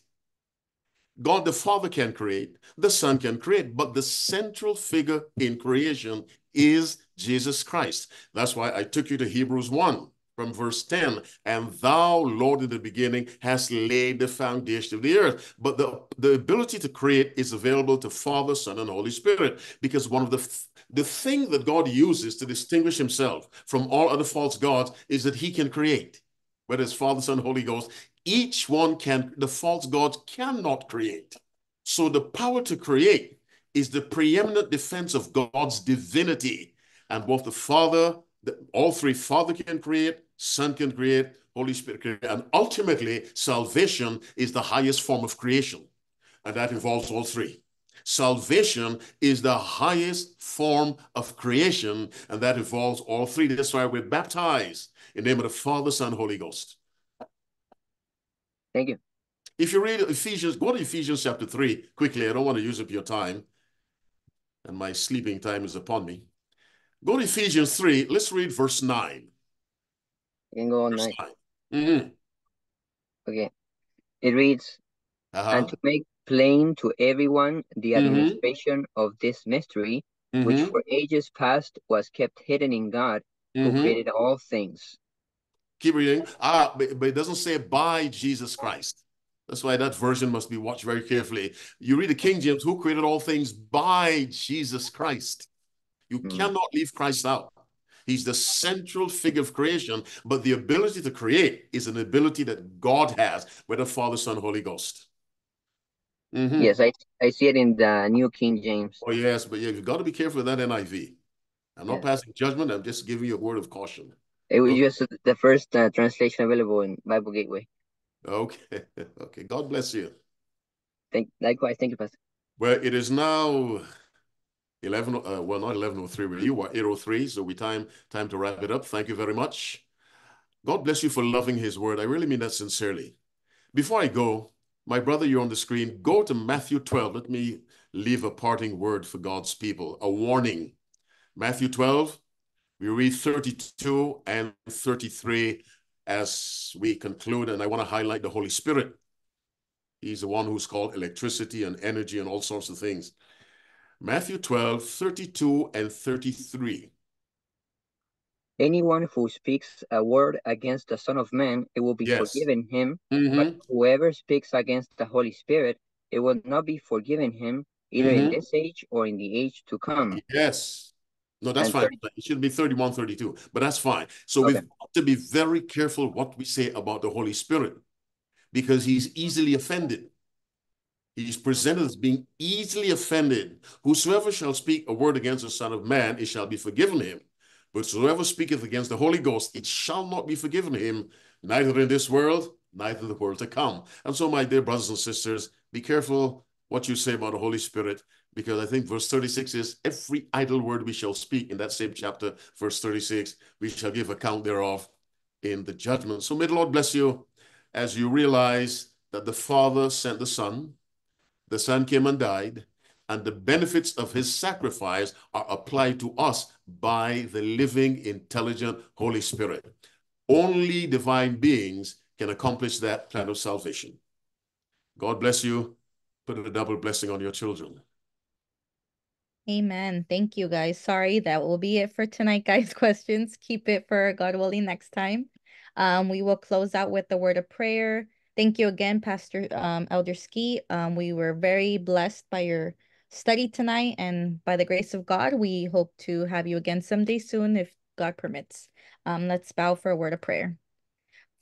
[SPEAKER 2] God the Father can create, the Son can create, but the central figure in creation is Jesus Christ. That's why I took you to Hebrews 1 from verse 10 and thou lord in the beginning hast laid the foundation of the earth. But the the ability to create is available to father son and holy spirit because one of the the thing that god uses to distinguish himself from all other false gods is that he can create. Whether it's father son holy ghost each one can the false gods cannot create. So the power to create is the preeminent defense of god's divinity. And both the father the, all three father can create Son can create, Holy Spirit can create. And ultimately, salvation is the highest form of creation. And that involves all three. Salvation is the highest form of creation, and that involves all three. That's why we're baptized in the name of the Father, Son, Holy Ghost.
[SPEAKER 6] Thank you.
[SPEAKER 2] If you read Ephesians, go to Ephesians chapter 3 quickly. I don't want to use up your time, and my sleeping time is upon me. Go to Ephesians 3. Let's read verse 9.
[SPEAKER 6] You can go on night. Mm-hmm. Okay. It reads, uh-huh. and to make plain to everyone the mm-hmm. administration mm-hmm. of this mystery, mm-hmm. which for ages past was kept hidden in God, who mm-hmm. created all things.
[SPEAKER 2] Keep reading. Ah, but, but it doesn't say by Jesus Christ. That's why that version must be watched very carefully. You read the King James, who created all things by Jesus Christ. You mm. cannot leave Christ out. He's the central figure of creation, but the ability to create is an ability that God has with the Father, Son, Holy Ghost.
[SPEAKER 6] Mm -hmm. Yes, I, I see it in the New King James.
[SPEAKER 2] Oh, yes, but you've got to be careful with that NIV. I'm not passing judgment, I'm just giving you a word of caution.
[SPEAKER 6] It was okay. just the first uh, translation available in Bible Gateway.
[SPEAKER 2] Okay, okay. God bless you.
[SPEAKER 6] Thank, likewise, thank you, Pastor.
[SPEAKER 2] Well, it is now 11, uh, well, not 11.03 with you, 8.03, so we time, time to wrap it up. Thank you very much. God bless you for loving his word. I really mean that sincerely. Before I go, my brother, you're on the screen. Go to Matthew 12. Let me leave a parting word for God's people, a warning. Matthew 12, we read 32 and 33 as we conclude, and I want to highlight the Holy Spirit. He's the one who's called electricity and energy and all sorts of things. Matthew 12, 32 and 33.
[SPEAKER 6] Anyone who speaks a word against the Son of Man, it will be yes. forgiven him. Mm -hmm. But whoever speaks against the Holy Spirit, it will not be forgiven him, either mm -hmm. in mm-hmm. this age or in the age to come.
[SPEAKER 2] Yes. No, that's and fine. It should be 31, 32, but that's fine. So okay. we've got to be very careful what we say about the Holy Spirit because he's easily offended. He is presented as being easily offended. Whosoever shall speak a word against the Son of Man, it shall be forgiven him. But whoever speaketh against the Holy Ghost, it shall not be forgiven him, neither in this world, neither in the world to come. And so, my dear brothers and sisters, be careful what you say about the Holy Spirit, because I think verse 36 is every idle word we shall speak in that same chapter, verse 36, we shall give account thereof in the judgment. So may the Lord bless you as you realize that the Father sent the Son, the Son came and died, and the benefits of his sacrifice are applied to us by the living, intelligent Holy Spirit. Only divine beings can accomplish that plan of salvation. God bless you. Put a double blessing on your children.
[SPEAKER 1] Amen. Thank you, guys. Sorry, that will be it for tonight, guys. Questions, keep it for God willing next time. Um, we will close out with the word of prayer. Thank you again, Pastor um, Elder Ski. Um, we were very blessed by your study tonight, and by the grace of God, we hope to have you again someday soon if God permits. Um, let's bow for a word of prayer.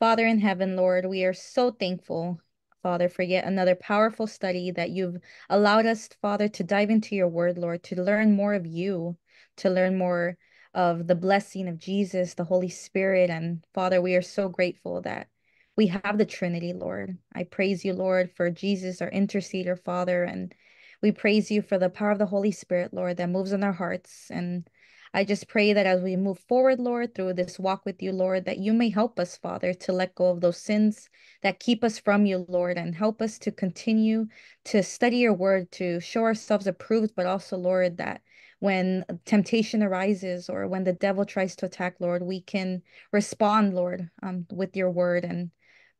[SPEAKER 1] Father in heaven, Lord, we are so thankful, Father, for yet another powerful study that you've allowed us, Father, to dive into your word, Lord, to learn more of you, to learn more of the blessing of Jesus, the Holy Spirit. And Father, we are so grateful that we have the Trinity, Lord. I praise you, Lord, for Jesus, our interceder, Father, and we praise you for the power of the Holy Spirit, Lord, that moves in our hearts. And I just pray that as we move forward, Lord, through this walk with you, Lord, that you may help us, Father, to let go of those sins that keep us from you, Lord, and help us to continue to study your word, to show ourselves approved, but also, Lord, that when temptation arises or when the devil tries to attack, Lord, we can respond, Lord, um, with your word and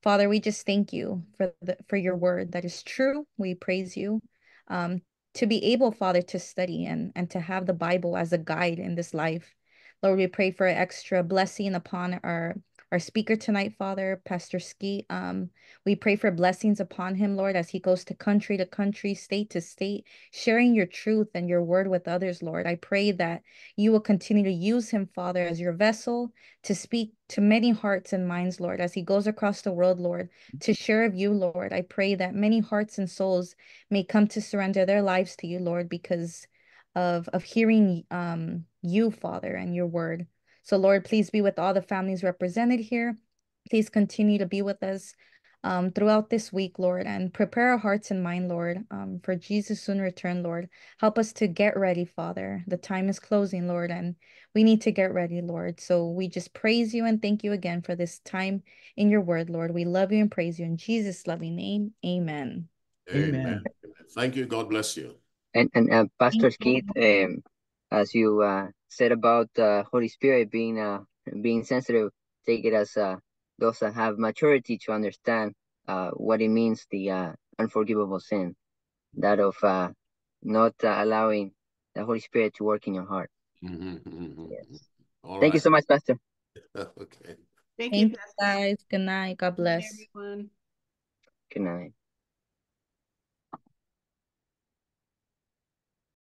[SPEAKER 1] Father, we just thank you for the, for your word that is true. We praise you. Um, to be able, Father, to study and, and to have the Bible as a guide in this life. Lord, we pray for extra blessing upon our our speaker tonight, Father, Pastor Skeete. Um, we pray for blessings upon him, Lord, as he goes to country to country, state to state, sharing your truth and your word with others, Lord. I pray that you will continue to use him, Father, as your vessel to speak to many hearts and minds, Lord, as he goes across the world, Lord, to share of you, Lord. I pray that many hearts and souls may come to surrender their lives to you, Lord, because of of hearing um you, Father, and your word. So, Lord, please be with all the families represented here. Please continue to be with us um, throughout this week, Lord, and prepare our hearts and mind, Lord, um, for Jesus' soon return, Lord. Help us to get ready, Father. The time is closing, Lord, and we need to get ready, Lord. So we just praise you and thank you again for this time in your word, Lord. We love you and praise you in Jesus' loving name. Amen.
[SPEAKER 2] Amen. Amen. Thank you. God bless you.
[SPEAKER 6] And and uh, Pastor Keith, um, as you uh, said about uh, Holy Spirit being uh, being sensitive, take it as uh, those that have maturity to understand uh, what it means the uh, unforgivable sin, that of uh, not uh, allowing the Holy Spirit to work in your heart. Mm-hmm, mm-hmm. Yes. Mm-hmm. Thank right. you so much, Pastor.
[SPEAKER 2] okay.
[SPEAKER 1] Thank, Thank you, guys. Good night. God bless.
[SPEAKER 6] Good night.